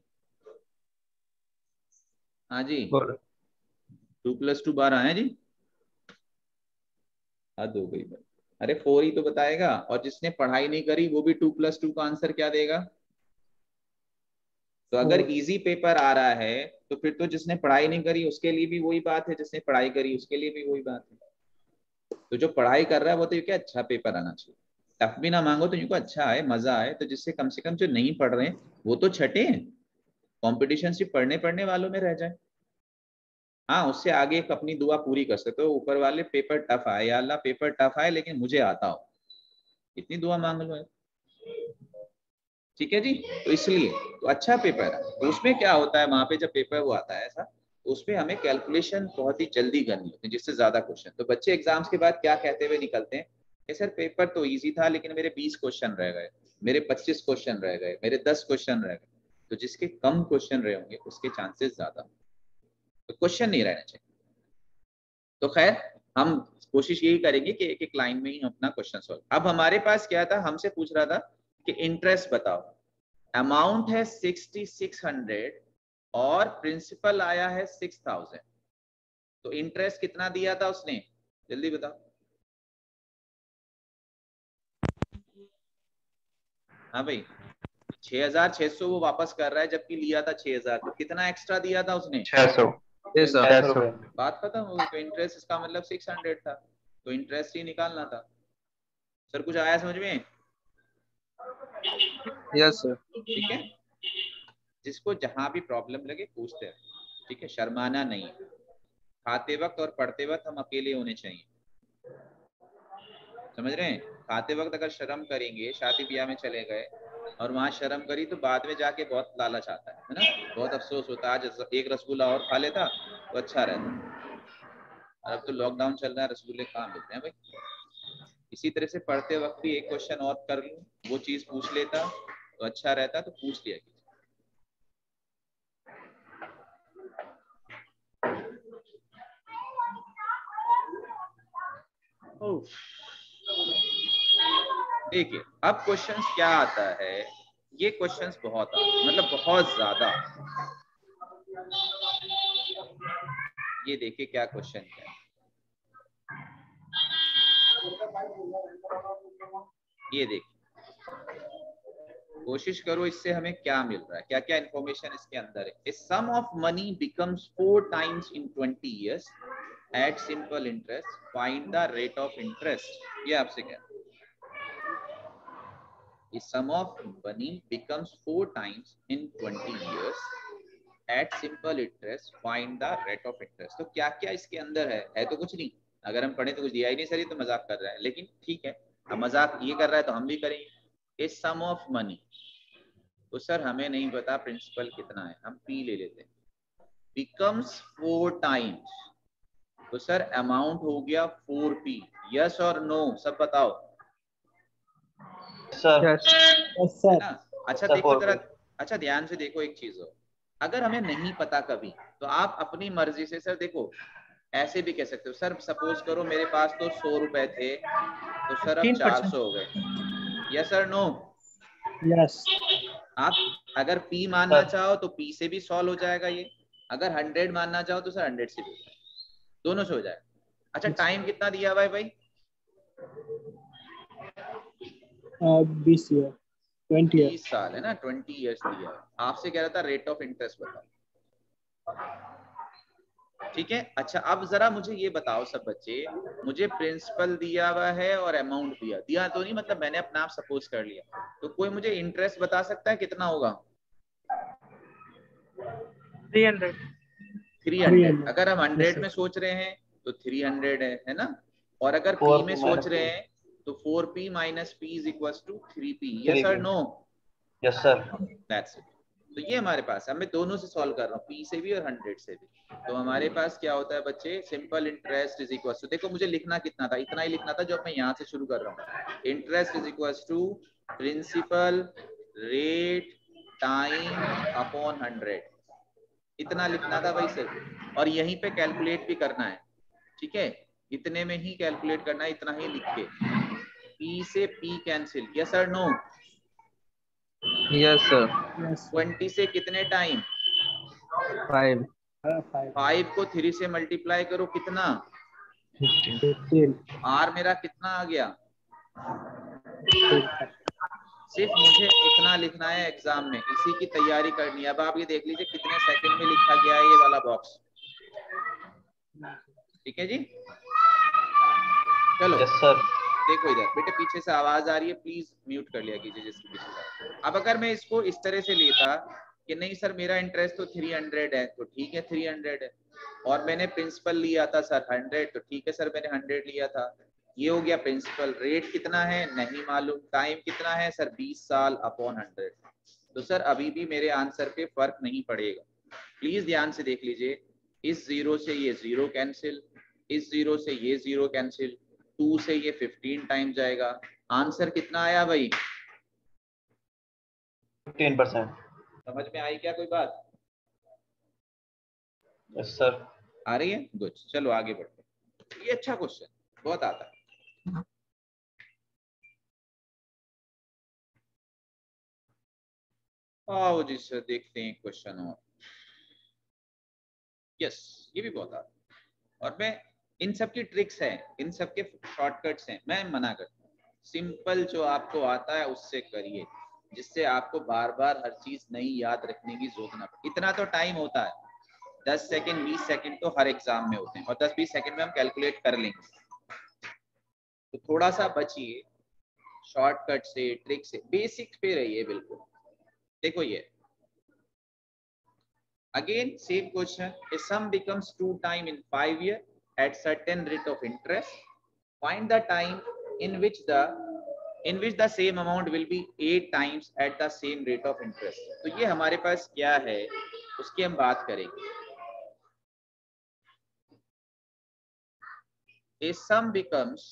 हाँ जी। टू प्लस टू बारह है जी। हद हो गई। भाई अरे फोर ही तो बताएगा और जिसने पढ़ाई नहीं करी वो भी टू प्लस टू का आंसर क्या देगा? तो अगर इजी पेपर आ रहा है तो फिर तो जिसने पढ़ाई नहीं करी उसके लिए भी वही बात है जिसने पढ़ाई करी उसके लिए भी वही बात है। तो जो पढ़ाई कर रहा है वो तो क्या अच्छा पेपर आना चाहिए। टफ भी ना मांगो तो इनको अच्छा आए मज़ा आए तो जिससे कम से कम जो नहीं पढ़ रहे हैं वो तो छठे कॉम्पिटिशन सिर्फ़ पढ़ने पढ़ने वालों में रह जाए। हाँ उससे आगे एक अपनी दुआ पूरी कर सकते हो। ऊपर वाले पेपर टफ आए या अल्लाह पेपर टफ आए लेकिन मुझे आता हो। इतनी दुआ मांग लो है ठीक है जी? तो इसलिए तो अच्छा पेपर है। तो उसमें क्या होता है? वहाँ पे जब पेपर वो आता है ऐसा तो उसमें हमें कैलकुलेशन बहुत ही जल्दी करनी होती है, जिससे ज़्यादा क्वेश्चन तो बच्चे एग्ज़ाम्स के बाद क्या कहते हुए निकलते हैं? कि सर पेपर तो इजी था, लेकिन मेरे बीस क्वेश्चन रह गए, मेरे पच्चीस क्वेश्चन रह गए, मेरे दस क्वेश्चन रह गए। तो जिसके कम क्वेश्चन रहे होंगे, उसके चांसेस ज़्यादा तो क्वेश्चन नहीं रहना चाहिए। तो खैर, हम कोशिश यही करेंगे कि एक एक लाइन में ही अपना क्वेश्चन सॉल्व अब हमारे पास क्या था? हमसे पूछ रहा था कि इंटरेस्ट बताओ। अमाउंट है सिक्सटी सिक्स हंड्रेड और प्रिंसिपल आया है सिक्स थाउज़ेंड तो इंटरेस्ट कितना दिया था उसने? जल्दी बताओ। हाँ भाई छह हज़ार छह सौ वो वापस कर रहा है जबकि लिया था छह हज़ार। तो कितना एक्स्ट्रा दिया था उसने? छह सौ। बात खत्म हो गई तो इंटरेस्ट इसका मतलब सिक्स हंड्रेड था। तो इंटरेस्ट ही निकालना था। सर कुछ आया समझ में? यस ठीक है? जिसको जहाँ भी प्रॉब्लम लगे, पूछते हैं। ठीक है? शर्माना नहीं। खाते वक्त और पढ़ते वक्त हम अकेले होने चाहिए। समझ रहे हैं? खाते वक्त अगर शर्म करेंगे, शादी ब्याह में चले गए, और वहाँ शर्म करी तो बाद में जाके बहुत लालच आता है ना? बहुत अफसोस होता है। आज एक रसगुल्ला और खा लेता तो अच्छा रहता। अब तो लॉकडाउन चल रहा है, रसगुल्ले कहाँ मिल रहे हैं भाई। इसी तरह से पढ़ते वक्त भी एक क्वेश्चन और कर लूँ वो चीज़ पूछ लेता तो अच्छा रहता तो पूछ लिया कीजिए। देखिए अब क्वेश्चंस क्या आता है? ये क्वेश्चंस बहुत आते मतलब बहुत ज़्यादा ये देखिए क्या क्वेश्चन है। ये देखिए। कोशिश करो इससे हमें क्या मिल रहा है? क्या क्या इंफॉर्मेशन इसके अंदर है? Sum of money becomes four times in twenty years at simple interest find the rate of interest ये आपसे क्या? A sum of money becomes four times in 20 years. At simple interest, find the rate of interest. तो क्या क्या इसके अंदर है? है तो कुछ नहीं। अगर हम पढ़े तो कुछ दिया ही नहीं सर ये तो मज़ाक कर रहा है। लेकिन ठीक है। मज़ाक ये कर रहा है तो हम भी करेंगे ए सम ऑफ़ मनी तो सर हमें नहीं पता प्रिंसिपल कितना है। हम पी ले लेते हैं। बिकम्स फोर टाइम्स तो सर अमाउंट हो गया फोर पी यस और नो सब बताओ। सर यस सर अच्छा देखो जरा अच्छा ध्यान से देखो एक चीज़ हो अगर हमें नहीं पता कभी तो आप अपनी मर्ज़ी से सर देखो ऐसे भी कह सकते हो। सर सपोज़ करो मेरे पास तो सौ रुपए थे तो सर अब चार सौ हो गए। यस सर नो यस आप अगर पी मानना चाहो तो पी से भी सॉल्व हो जाएगा ये। अगर हंड्रेड मानना चाहो तो सर हंड्रेड से भी हो जाएगा। दोनों से हो जाएगा। अच्छा टाइम कितना दिया हुआ है भाई? बीस ईयर ट्वेंटी साल है ना ट्वेंटी इयर्स दिया आपसे कह रहा था रेट ऑफ़ इंटरेस्ट बताओ। ठीक है? अच्छा अब जरा मुझे ये बताओ सब बच्चे मुझे प्रिंसिपल दिया हुआ है और अमाउंट दिया। दिया तो नहीं मतलब मैंने अपना आप सपोज़ कर लिया। तो कोई मुझे इंटरेस्ट बता सकता है कितना होगा? थ्री हंड्रेड थ्री हंड्रेड अगर हम हंड्रेड में सोच रहे हैं तो थ्री हंड्रेड है है ना? और अगर पी में सोच रहे हैं तो four P minus P is equal to three P yes sir no yes sir that's it तो ये हमारे पास है। मैं दोनों से सॉल्व कर रहा हूँ पी से भी और हंड्रेड से भी। तो हमारे पास क्या होता है बच्चे? Simple interest is equal to देखो मुझे लिखना कितना था, इतना ही लिखना था जो मैं यहाँ से शुरू कर रहा हूँ। Interest is equal to principal rate time upon hundred इतना लिखना था भाई सर और यहीं पे कैलकुलेट भी करना है, ठीक है? इतने में ही कैलकुलेट करना है, इतना ही लिख के। पी से P cancel yes sir no yes sir twenty से कितने टाइम फाइव फाइव फाइव को थ्री से मल्टीप्लाई करो कितना? आर मेरा कितना आ गया? सिर्फ़ मुझे इतना लिखना है एग्ज़ाम में। इसी की तैयारी करनी है। अब आप ये देख लीजिए कितने सेकंड में लिखा गया है ये वाला बॉक्स ठीक है जी? चलो। यस सर देखो इधर। बेटे, पीछे से आवाज़ आ रही है प्लीज़ म्यूट कर लिया कीजिए जिसकी पीछे अब अगर मैं इसको इस तरह से लेता कि नहीं सर, मेरा इंटरेस्ट तो थ्री हंड्रेड है तो ठीक है थ्री हंड्रेड है। और मैंने प्रिंसिपल लिया था सर हंड्रेड तो ठीक है सर, मैंने हंड्रेड लिया था। ये हो गया प्रिंसिपल रेट कितना है? नहीं मालूम। टाइम कितना है? सर, बीस साल अपॉन हंड्रेड तो सर, अभी भी मेरे आंसर पे फ़र्क नहीं पड़ेगा। प्लीज़ ध्यान से देख लीजिए। इस ज़ीरो से ये ज़ीरो कैंसिल इस ज़ीरो से ये ज़ीरो कैंसिल टू से ये फिफ्टीन टाइम जाएगा। आंसर कितना आया भाई? फिफ्टीन परसेंट समझ में आई क्या कोई बात? यस सर आ रही है? गुड चलो आगे बढ़ते हैं। ये अच्छा क्वेश्चन बहुत आता है। आओ जी सर देखते हैं क्वेश्चन और। यस ये भी बहुत आता है। और मैं इन सब की ट्रिक्स है, इन सब के शॉर्टकट्स हैं, मैं मना करता हूँ। सिंपल जो आपको आता है, उससे करिए, जिससे आपको बार बार हर चीज़ नहीं याद रखने की ज़रूरत ना पड़े। इतना तो टाइम होता है। दस सेकेंड बीस सेकेंड तो हर एग्ज़ाम में होते हैं, और दस, बीस सेकेंड में हम कैलकुलेट कर लेंगे। तो थोड़ा सा बचिए शॉर्टकट से ट्रिक से बेसिक पे रहिए बिल्कुल। देखो ये। Same question a sum becomes two time in five year at certain rate of interest find the time in which the in which the same amount will be eight times at the same rate of interest तो ये हमारे पास क्या है उसकी हम बात करेंगे a sum becomes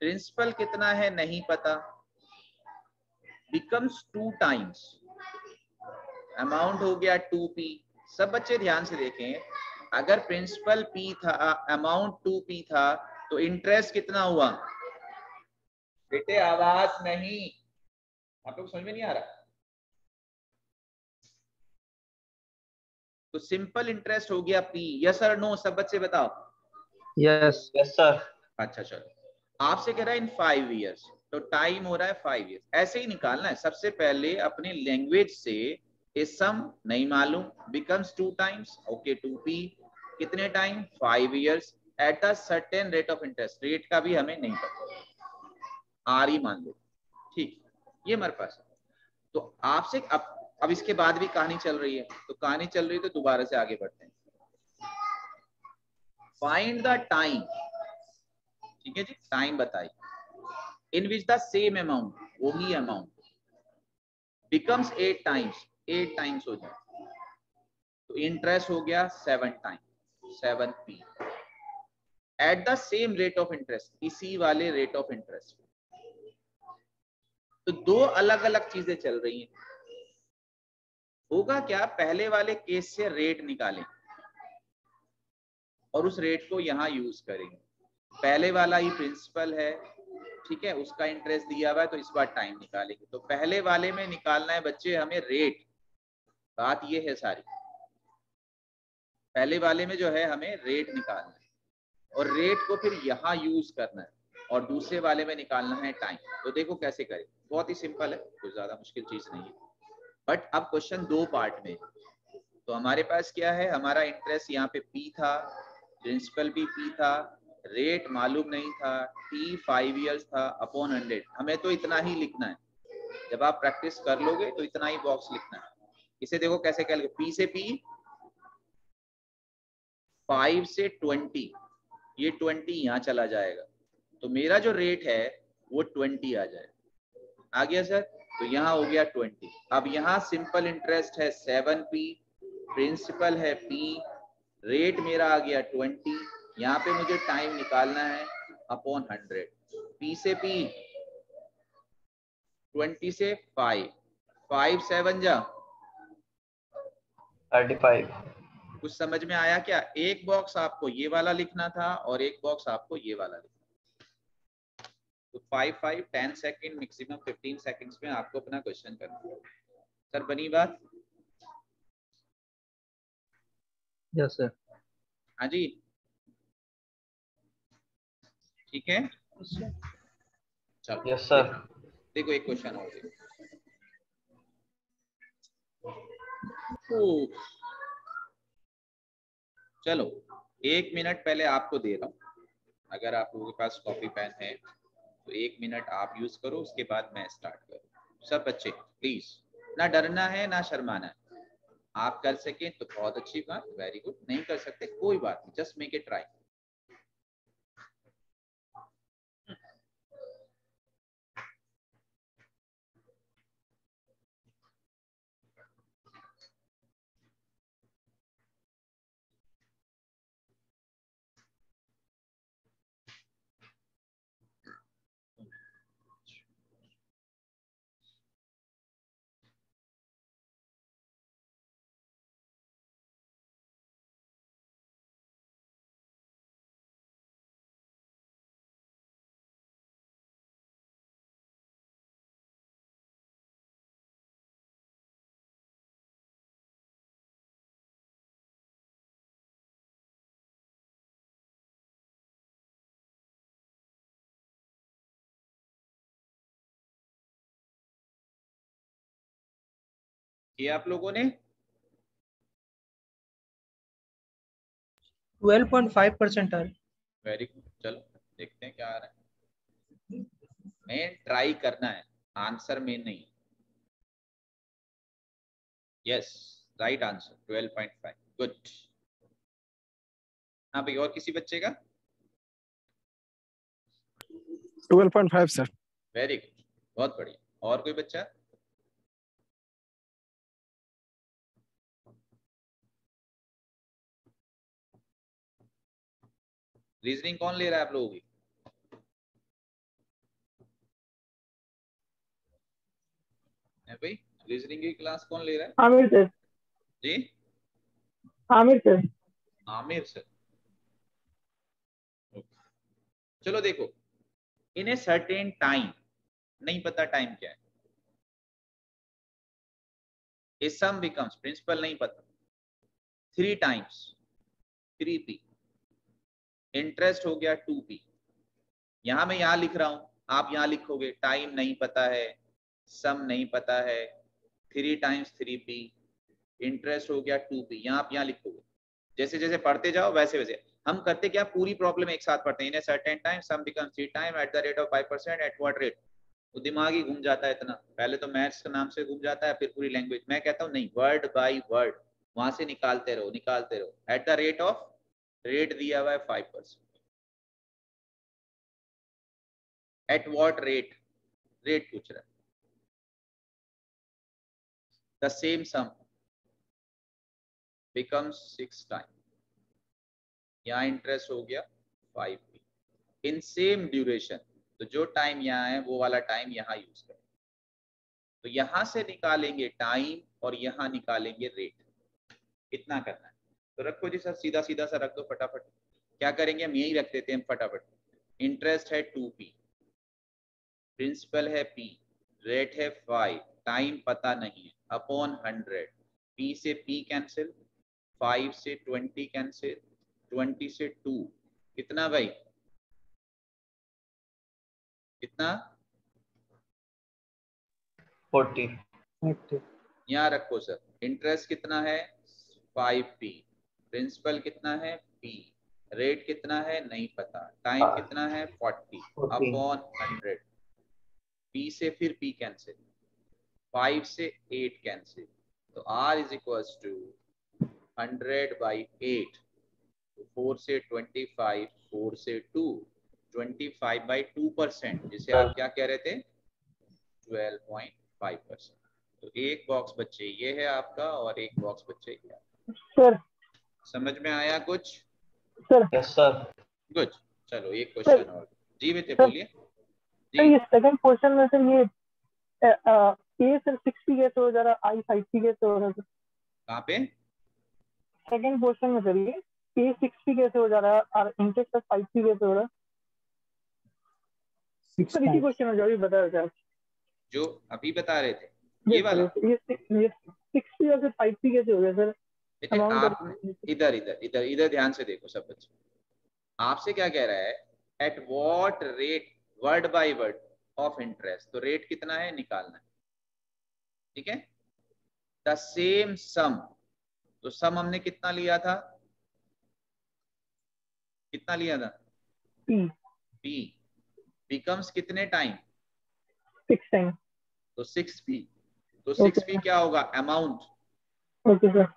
principal कितना है नहीं पता बिकम्स टू टाइम्स अमाउंट हो गया टू पी सब बच्चे ध्यान से देखें अगर प्रिंसिपल पी था अमाउंट टू पी था तो इंटरेस्ट कितना हुआ? बेटे आवाज़ नहीं। आप लोग समझ में नहीं आ रहा? तो सिंपल इंटरेस्ट हो गया पी यस सर नो सब बच्चे बताओ। यस यस सर अच्छा चलो। आपसे कह रहा है इन फाइव इयर्स तो टाइम हो रहा है फाइव इयर्स ऐसे ही निकालना है। सबसे पहले अपने लैंग्वेज से सम नहीं मालूम becomes two times okay two P कितने time five years at a certain rate of interest rate का भी हमें नहीं पता। आर ही मान लो। ठीक। ये हमारे पास तो आपसे अब अब इसके बाद भी कहानी चल रही है। तो कहानी चल रही है तो दोबारा से आगे बढ़ते हैं। फाइंड द टाइम ठीक है जी? टाइम बताइए। In which the same amount वही amount becomes eight times eight times हो जाए। तो इंटरेस्ट हो गया seven time seven P at the same rate of interest इसी वाले रेट ऑफ़ इंटरेस्ट तो दो अलग अलग चीज़ें चल रही हैं। होगा क्या पहले वाले केस से रेट निकालें। और उस रेट को यहाँ यूज़ करेंगे पहले वाला ही प्रिंसिपल है ठीक है, उसका इंटरेस्ट दिया हुआ है तो इस बार टाइम निकालेंगे। तो पहले वाले में निकालना है बच्चे हमें रेट बात ये है सारी। पहले वाले में जो है हमें रेट निकालना है। और रेट को फिर यहाँ यूज़ करना है और दूसरे वाले में निकालना है टाइम तो देखो कैसे करें। बहुत ही सिंपल है कुछ ज़्यादा मुश्किल चीज़ नहीं है। बट अब क्वेश्चन दो पार्ट में। तो हमारे पास क्या है? हमारा इंटरेस्ट यहाँ पे पी था प्रिंसिपल भी पी था रेट मालूम नहीं था टी फाइव ईयर्स था अपॉन हंड्रेड हमें तो इतना ही लिखना है। जब आप प्रैक्टिस कर लोगे तो इतना ही बॉक्स लिखना है। इसे देखो कैसे क्या पी से पी फाइव से ट्वेंटी ये ट्वेंटी यहाँ चला जाएगा। तो मेरा जो रेट है, वो ट्वेंटी आ जाएगा आ गया सर तो यहाँ हो गया ट्वेंटी अब यहाँ सिंपल इंटरेस्ट है सेवन पी प्रिंसिपल है पी रेट मेरा आ गया ट्वेंटी यहाँ पे मुझे टाइम निकालना है अपॉन हंड्रेड पी से पी ट्वेंटी से फाइव फाइव सेवन जा. थर्टी फाइव कुछ समझ में आया क्या? एक बॉक्स आपको ये वाला लिखना था और एक बॉक्स आपको ये वाला लिखना तो five five ten second maximum fifteen seconds में आपको अपना क्वेश्चन करना है। सर बनी बात? यस सर हाँ जी। ठीक है? यस सर देखो एक क्वेश्चन और चलो एक मिनट पहले आपको दे रहा हूँ। अगर आप लोगों के पास कॉपी पेन है तो एक मिनट आप यूज़ करो उसके बाद मैं स्टार्ट करूँ। सब बच्चे प्लीज़ ना डरना है ना शर्माना है। आप कर सके तो बहुत अच्छी बात वेरी गुड नहीं कर सकते कोई बात नहीं। जस्ट मेक इट ट्राई ये आप लोगों ने? 12.5 परसेंट आ रहा है वेरी गुड चलो देखते हैं क्या आ रहा है। मैं ट्राई करना है। आंसर में नहीं। यस राइट आंसर 12.5 गुड हाँ भाई और किसी बच्चे का? 12.5 सर। वेरी गुड बहुत बढ़िया। और कोई बच्चा? रीजनिंग कौन ले रहा है आप लोगों की? भाई रीजनिंग की क्लास कौन ले रहा है? आमिर सर जी? आमिर सर आमिर सर चलो देखो इन ए सर्टेन टाइम नहीं पता टाइम क्या है। ए सम बिकम्स प्रिंसिपल नहीं पता। Three times three P interest हो गया टू पी यहाँ मैं यहाँ लिख रहा हूँ, आप यहाँ लिखोगे टाइम नहीं पता है सम नहीं पता है three times three P interest हो गया टू पी यहाँ आप यहाँ लिखोगे। जैसे जैसे पढ़ते जाओ, वैसे वैसे। हम करते क्या, पूरी प्रॉब्लम एक साथ पढ़ते हैं certain time sum become three time at the rate of five percent at what rate वो दिमाग ही घूम जाता है इतना। पहले तो मैथ्स के नाम से घूम जाता है, फिर पूरी लैंग्वेज मैं कहता हूँ, नहीं वर्ड बाई वर्ड वहाँ से निकालते रहो निकालते रहो। At the rate of rate दिया हुआ है five percent at what rate rate पूछ रहा है। The same sum becomes six time यहाँ इंटरेस्ट हो गया फाइव इन सेम ड्यूरेशन तो जो टाइम यहाँ है, वो वाला टाइम यहाँ यूज़ करें। तो यहाँ से निकालेंगे टाइम और यहाँ निकालेंगे रेट कितना करना है। तो रखो जी सर सीधा सीधा सा रख दो फटाफट। क्या करेंगे हम यही रख देते हैं फटाफट। इंटरेस्ट है टू पी प्रिंसिपल है पी रेट है फाइव टाइम पता नहीं है। अपॉन हंड्रेड पी से पी कैंसिल फाइव से ट्वेंटी कैंसिल ट्वेंटी से टू कितना भाई? कितना? फोर्टी यहाँ रखो सर। इंटरेस्ट कितना है? फाइव पी प्रिंसिपल कितना है? पी रेट कितना है? नहीं पता। टाइम हाँ। कितना है? फोर्टी 40 अपॉन हंड्रेड पी से फिर पी कैंसिल फाइव से एट कैंसिल तो R is equal to hundred by eight four से ट्वेंटी फाइव फोर से two twenty five by two percent जिसे आप क्या कह रहे थे? ट्वेल्व पॉइंट फाइव परसेंट तो एक बॉक्स बच्चे ये है आपका और एक बॉक्स बच्चे ये सर समझ में आया कुछ? सर। सर गुड चलो एक क्वेश्चन और। जी बेटे बोलिए। सर ये सेकंड क्वेश्चन में सर ये ए सर सिक्स पी कैसे हो जा रहा आई फाइव पी कैसे हो रहा है कहाँ पे? सेकंड क्वेश्चन में सर ये ए सिक्स पी कैसे हो जा रहा और इंटरेस्ट प्लस फाइव पी कैसे हो रहा सर इसी क्वेश्चन में जो अभी बता रहे थे। आप जो अभी बता रहे थे। ये वाला। ये ये सिक्स पी और फिर फाइव पी कैसे हो गया सर। बेटे आप इधर इधर इधर इधर ध्यान से देखो सब बच्चे। आपसे क्या कह रहा है? At what rate word by word of interest तो रेट कितना है? निकालना है। ठीक है? द सेम सम तो सम हमने कितना लिया था? कितना लिया था? पी पी बिकम्स कितने टाइम सिक्स टाइम तो सिक्स पी तो सिक्स पी क्या होगा? अमाउंट ओके सर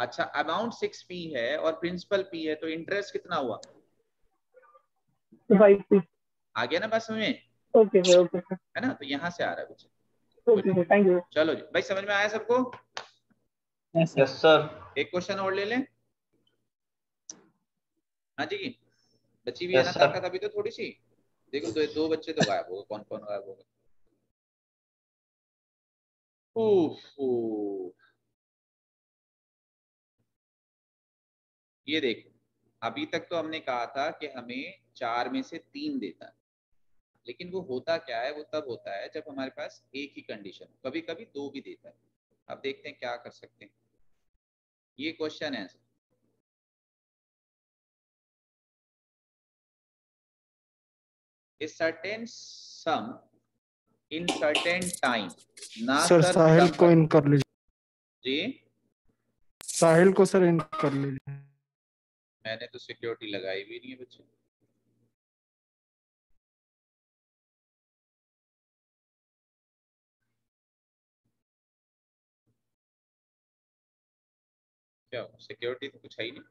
अच्छा अमाउंट सिक्स पी है और प्रिंसिपल पी है तो इंटरेस्ट कितना हुआ? फाइव पी आ गया ना बस में? ओके सर ओके सर है ना? तो यहाँ से आ रहा है कुछ। ओके सर थैंक यू चलो जी। भाई समझ में आया सबको? यस Yes, सर एक क्वेश्चन और ले लें। हाँ जी बच्ची भी Yes, है ना sir. ताकत अभी तो थोड़ी सी? देखो दो, दो बच्चे तो गायब हो गए। कौन कौन गायब हो गए? ये देखो अभी तक तो हमने कहा था कि हमें चार में से तीन देता है। लेकिन वो होता क्या है वो तब होता है जब हमारे पास एक ही कंडीशन कभी कभी दो भी देता है। अब देखते हैं क्या कर सकते हैं। ये क्वेश्चन है a certain sum in certain time ना सर साहिल को इन कर लीजिए। जी? साहिल को सर इन कर लीजिए। मैंने तो सिक्योरिटी लगाई भी नहीं है बच्चे। क्या सिक्योरिटी तो कुछ है ही नहीं।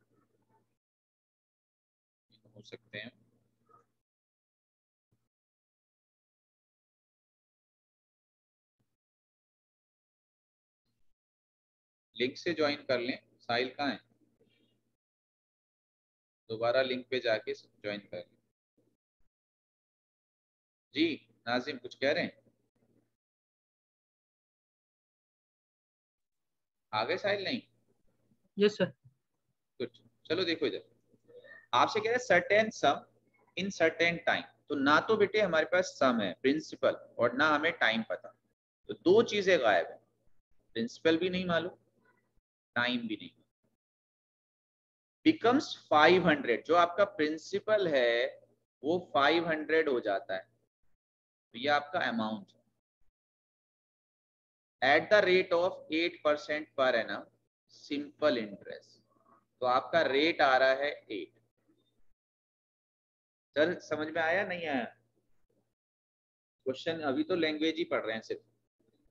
हो सकते हैं। लिंक से ज्वाइन कर लें। साहिल कहाँ है? दोबारा लिंक पे जाके ज्वाइन कर लें। जी नाजिम कुछ कह रहे हैं? आगे साहिल नहीं? यस सर गुड चलो देखो इधर। आपसे कह रहे certain sum in certain time तो ना तो बेटे हमारे पास सम है प्रिंसिपल और ना हमें टाइम पता। तो दो चीज़ें गायब है। प्रिंसिपल भी नहीं मालूम टाइम भी नहीं। बिकम्स 500 जो आपका प्रिंसिपल है, वो 500 हो जाता है। तो ये आपका अमाउंट है। At the rate of 8 percent पर एनम सिंपल इंटरेस्ट तो आपका रेट आ रहा है 8 सर समझ में आया? नहीं आया? क्वेश्चन अभी तो लैंग्वेज ही पढ़ रहे हैं सिर्फ़।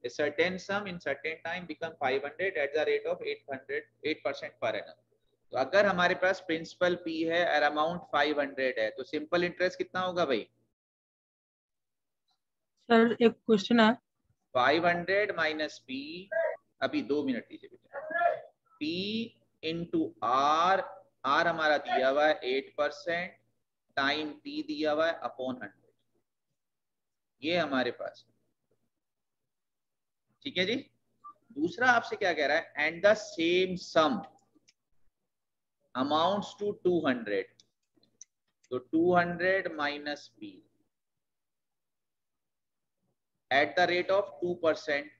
A certain sum in certain time become 500 at the rate of 800 8 percent पर annum. तो अगर हमारे पास प्रिंसिपल पी है और अमाउंट 500 है तो सिंपल इंटरेस्ट कितना होगा भाई? सर एक क्वेश्चन है। 500 माइनस पी अभी दो मिनट दीजिए बेटा। P इंटू आर आर हमारा दिया हुआ है एट परसेंट टाइम T दिया हुआ है अपॉन हंड्रेड ये हमारे पास। ठीक है जी? दूसरा आपसे क्या कह रहा है? And the same sum amounts to 200 तो 200 minus B at the rate of 2 percent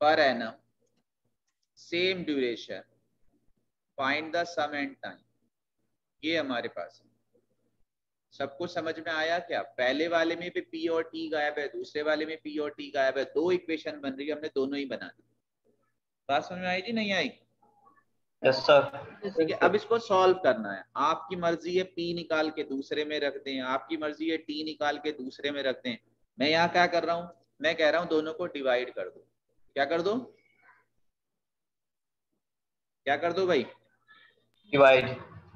पर annum same duration find the sum and time ये हमारे पास है। सबको समझ में आया क्या? पहले वाले में भी पी और टी गायब है, दूसरे वाले में पी और टी गायब है। दो इक्वेशन बन रही है, हमने दोनों ही बना दी बात समझ में आई जी? नहीं आई? यस सर ठीक है अब इसको सॉल्व करना है। आपकी मर्ज़ी है पी निकाल के दूसरे में रख दें। आपकी मर्ज़ी है टी निकाल के दूसरे में रख दें। मैं यहाँ क्या कर रहा हूँ? मैं कह रहा हूँ दोनों को डिवाइड कर दो। क्या कर दो? क्या कर दो भाई? डिवाइड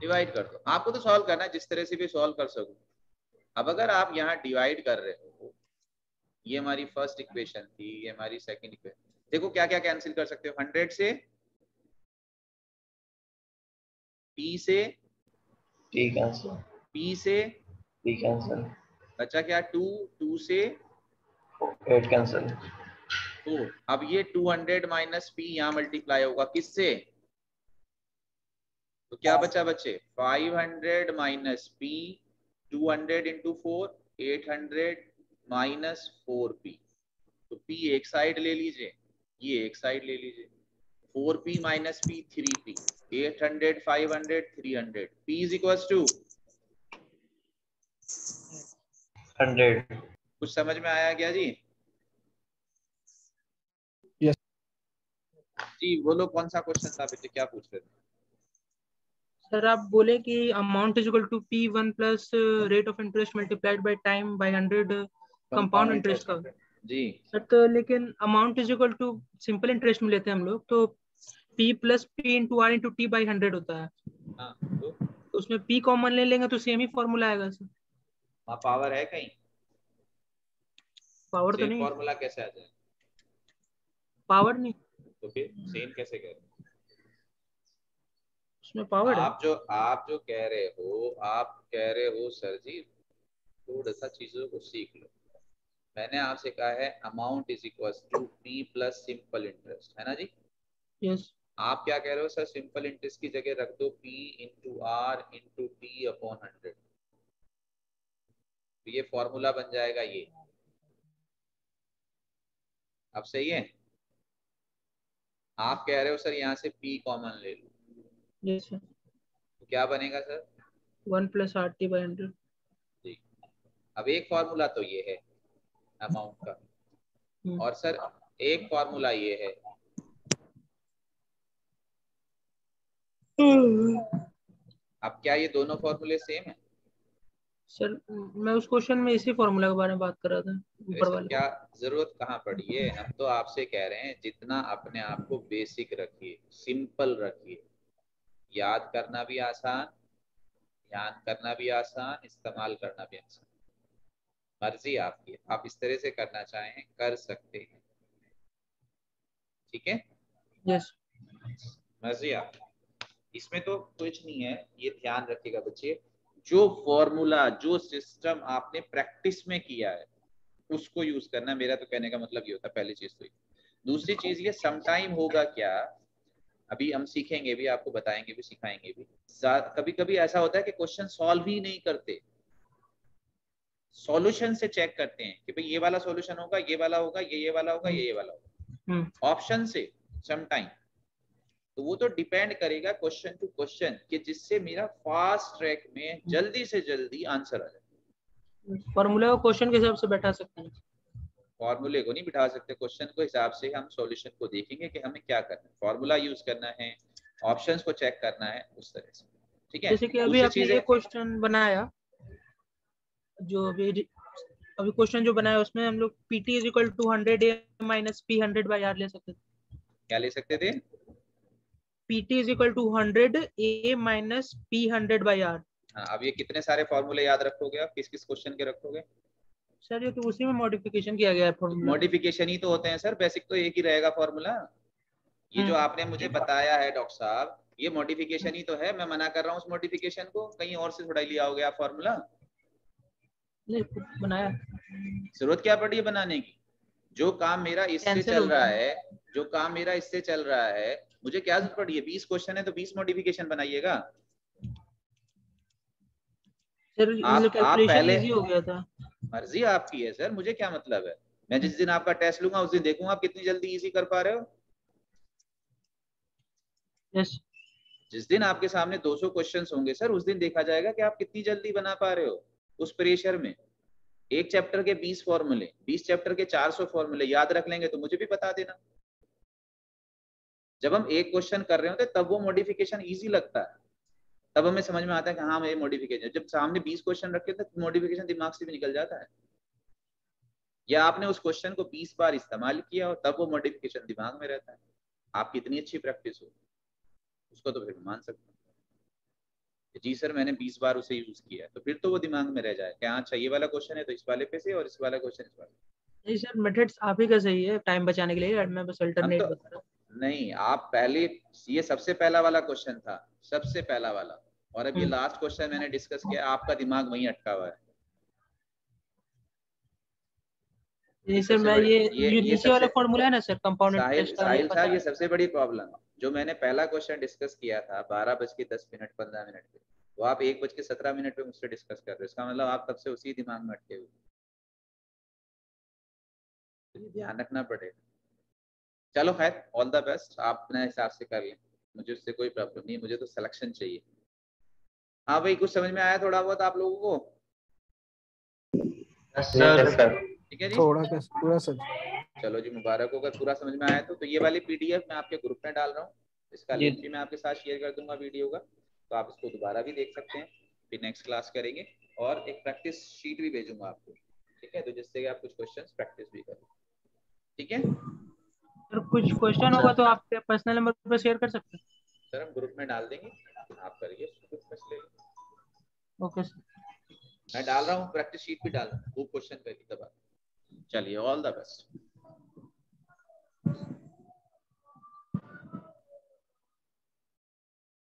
डिवाइड कर दो। आपको तो सॉल्व करना है जिस तरह से भी सॉल्व कर सको। अब अगर आप यहाँ डिवाइड कर रहे हो ये हमारी फ़र्स्ट इक्वेशन थी ये हमारी सेकंड इक्वेशन देखो क्या क्या कैंसिल कर सकते हो? हंड्रेड से पी से टी कैंसिल पी से टी कैंसिल बचा क्या टू टू से एट कैंसिल फोर अब ये टू हंड्रेड माइनस पी यहाँ मल्टीप्लाई होगा किससे? तो क्या बचा बच्चे? Five hundred minus P two hundred into four eight hundred minus four P तो पी एक साइड ले लीजिए ये एक साइड ले लीजिए। Four P minus P three P eight hundred five hundred three hundred P is equal to hundred. कुछ समझ में आया क्या जी? Yes. जी बोलो कौन सा क्वेश्चन था बेटे क्या पूछ रहे थे? सर आप बोले कि amount is equal to P one plus rate of interest multiplied by time by hundred compound interest का। जी। सर तो लेकिन amount is equal to simple interest में लेते हैं हम लोग तो P plus P into R into T by hundred होता है। हाँ तो? तो उसमें पी कॉमन ले लेंगे तो सेम ही फॉर्मूला आएगा सर। पावर है कहीं? पावर तो नहीं फॉर्मूला कैसे आ जाए? पावर नहीं। तो फिर सेम कैसे कह रहे उसमें पावर आप है। आप जो आप जो कह रहे हो आप कह रहे हो सर जी थोड़ा सा चीज़ों को सीख लो। मैंने आपसे कहा है amount is equal to P plus simple interest है ना जी? यस आप क्या कह रहे हो सर सिंपल इंटरेस्ट की जगह रख दो P into R into T upon hundred तो ये फॉर्मूला बन जाएगा ये। अब सही है? आप कह रहे हो सर यहाँ से पी कॉमन ले लो। सर तो क्या बनेगा sir one plus R T by hundred अब एक फॉर्मूला तो ये है अमाउंट का। हम्म। और सर एक फॉर्मूला ये है। अब क्या ये दोनों फॉर्मूले सेम है? सर मैं उस क्वेश्चन में इसी फॉर्मूला के बारे में बात कर रहा था ऊपर वाले। क्या ज़रूरत कहाँ पड़ी है? हम तो आपसे कह रहे हैं जितना अपने आप को बेसिक रखिए सिंपल रखिए। याद करना भी आसान ध्यान करना भी आसान इस्तेमाल करना भी आसान। मर्ज़ी आपकी है। आप इस तरह से करना चाहें कर सकते हैं। ठीक है? यस मर्ज़ी आप इसमें तो कुछ नहीं है ये ध्यान रखिएगा बच्चे। जो फॉर्मूला जो सिस्टम आपने प्रैक्टिस में किया है उसको यूज़ करना मेरा तो कहने का मतलब ये होता है पहली चीज़ तो ये। दूसरी चीज़ ये समटाइम होगा क्या? अभी हम सीखेंगे भी आपको बताएँगे भी सिखाएँगे भी। कभी कभी ऐसा होता है कि क्वेश्चन सॉल्व ही नहीं करते। सॉल्यूशन से चेक करते हैं कि भाई ये वाला सॉल्यूशन होगा ये वाला होगा ये ये वाला होगा ये ये वाला होगा। ऑप्शन से समटाइम तो वो तो डिपेंड करेगा क्वेश्चन टू क्वेश्चन कि जिससे मेरा फास्ट ट्रैक में जल्दी से जल्दी आंसर आ जाए। फॉर्मूला को क्वेश्चन के हिसाब से बैठा सकते हैं। फॉर्मूले को नहीं बिठा सकते क्वेश्चन को हिसाब से हम सॉल्यूशन को देखेंगे कि हमें क्या करना है। फॉर्मूला यूज़ करना है ऑप्शंस को चेक करना है उस तरह से। ठीक है? जैसे कि अभी आपने ये क्वेश्चन बनाया जो अभी अभी क्वेश्चन जो बनाया उसमें हम लोग PT is equal to hundred A minus P hundred by R ले सकते थे। क्या ले सकते थे? PT is equal to hundred A minus P hundred by R हाँ अब ये कितने सारे फॉर्मूले याद रखोगे आप? किस किस क्वेश्चन के रखोगे? सर ये तो उसी में मॉडिफिकेशन किया गया है मॉडिफिकेशन ही तो होते हैं सर बेसिक तो एक ही रहेगा फॉर्मूला ये जो आपने मुझे बताया है डॉक्टर साहब ये मॉडिफिकेशन ही तो है। मैं मना कर रहा हूँ उस मॉडिफिकेशन को। कहीं और से थोड़ा लिया हो गया फॉर्मूला बनाया। ज़रूरत क्या पड़ी है बनाने की? जो काम मेरा इससे चल रहा है जो काम मेरा इससे चल रहा है मुझे क्या ज़रूरत पड़ी है? बीस क्वेश्चन है तो बीस मॉडिफिकेशन बनाइएगा। आप, आप पहले हो गया था। मर्ज़ी आपकी है सर। मुझे क्या मतलब है? मैं जिस दिन आपका टेस्ट लूँगा उस दिन देखूँगा आप कितनी जल्दी इजी कर पा रहे हो। Yes. जिस दिन आपके सामने 200 क्वेश्चंस होंगे सर उस दिन देखा जाएगा कि आप कितनी जल्दी बना पा रहे हो उस प्रेशर में। एक चैप्टर के 20 फॉर्मूले 20 चैप्टर के 400 फॉर्मूले याद रख लेंगे तो मुझे भी बता देना। जब हम एक क्वेश्चन कर रहे होते तब वो मॉडिफिकेशन इजी लगता है। तब हमें समझ में आता है कि हाँ ये मॉडिफिकेशन जब सामने 20 क्वेश्चन रखे तो मॉडिफिकेशन दिमाग से भी निकल जाता है। या आपने उस क्वेश्चन को 20 बार इस्तेमाल किया और तब वो मॉडिफिकेशन दिमाग में रहता है। आपकी इतनी अच्छी प्रैक्टिस हो। उसको तो फिर मान सकते हैं। जी सर मैंने 20 बार उसे यूज़ किया तो फिर तो वो दिमाग में रह जाए कि हाँ अच्छा ये वाला क्वेश्चन है तो इस वाले पे से और इस वाला क्वेश्चन इस वाले। नहीं सर मेथड्स आप ही का सही है। टाइम बचाने के लिए मैं बस अल्टरनेट तो, बता रहा नहीं आप पहले ये सबसे पहला वाला क्वेश्चन था सबसे पहला वाला। और अब ये लास्ट क्वेश्चन मैंने डिस्कस किया आपका दिमाग वहीं अटका हुआ है। ये सर मैं ये ये, ये वाला फार्मूला है ना सर कंपाउंडेड साहिल साहिल साहब ये सबसे बड़ी प्रॉब्लम जो मैंने पहला क्वेश्चन डिस्कस किया था बारह बज के दस मिनट पंद्रह मिनट पे वो आप एक बज के सत्रह मिनट पे मुझसे डिस्कस कर रहे हो। इसका मतलब आप तब से उसी दिमाग में अटके हुए तो ध्यान रखना पड़ेगा। चलो खैर ऑल द बेस्ट आप अपने हिसाब से कर लें। मुझे उससे कोई प्रॉब्लम नहीं मुझे तो सिलेक्शन चाहिए। हाँ भाई कुछ समझ में आया थोड़ा बहुत आप लोगों को? ठीक है जी? थोड़ा पूरा सर चलो जी मुबारक होगा पूरा समझ में आया तो तो ये वाली पीडीएफ मैं आपके ग्रुप में डाल रहा हूँ। इसका लिंक भी मैं आपके साथ शेयर कर दूँगा वीडियो का। तो आप इसको दोबारा भी देख सकते हैं। फिर नेक्स्ट क्लास करेंगे। और एक प्रैक्टिस शीट भी भेजूँगा आपको। ठीक है? तो जिससे कि आप कुछ क्वेश्चंस प्रैक्टिस भी करें। ठीक है? सर कुछ क्वेश्चन होगा तो आप पर्सनल नंबर पर शेयर कर सकते हैं। सर हम ग्रुप में डाल देंगे। आप करिए ओके सर मैं डाल रहा हूँ प्रैक्टिस शीट भी डाल रहा हूँ वो क्वेश्चन करिए दबा चलिए ऑल द बेस्ट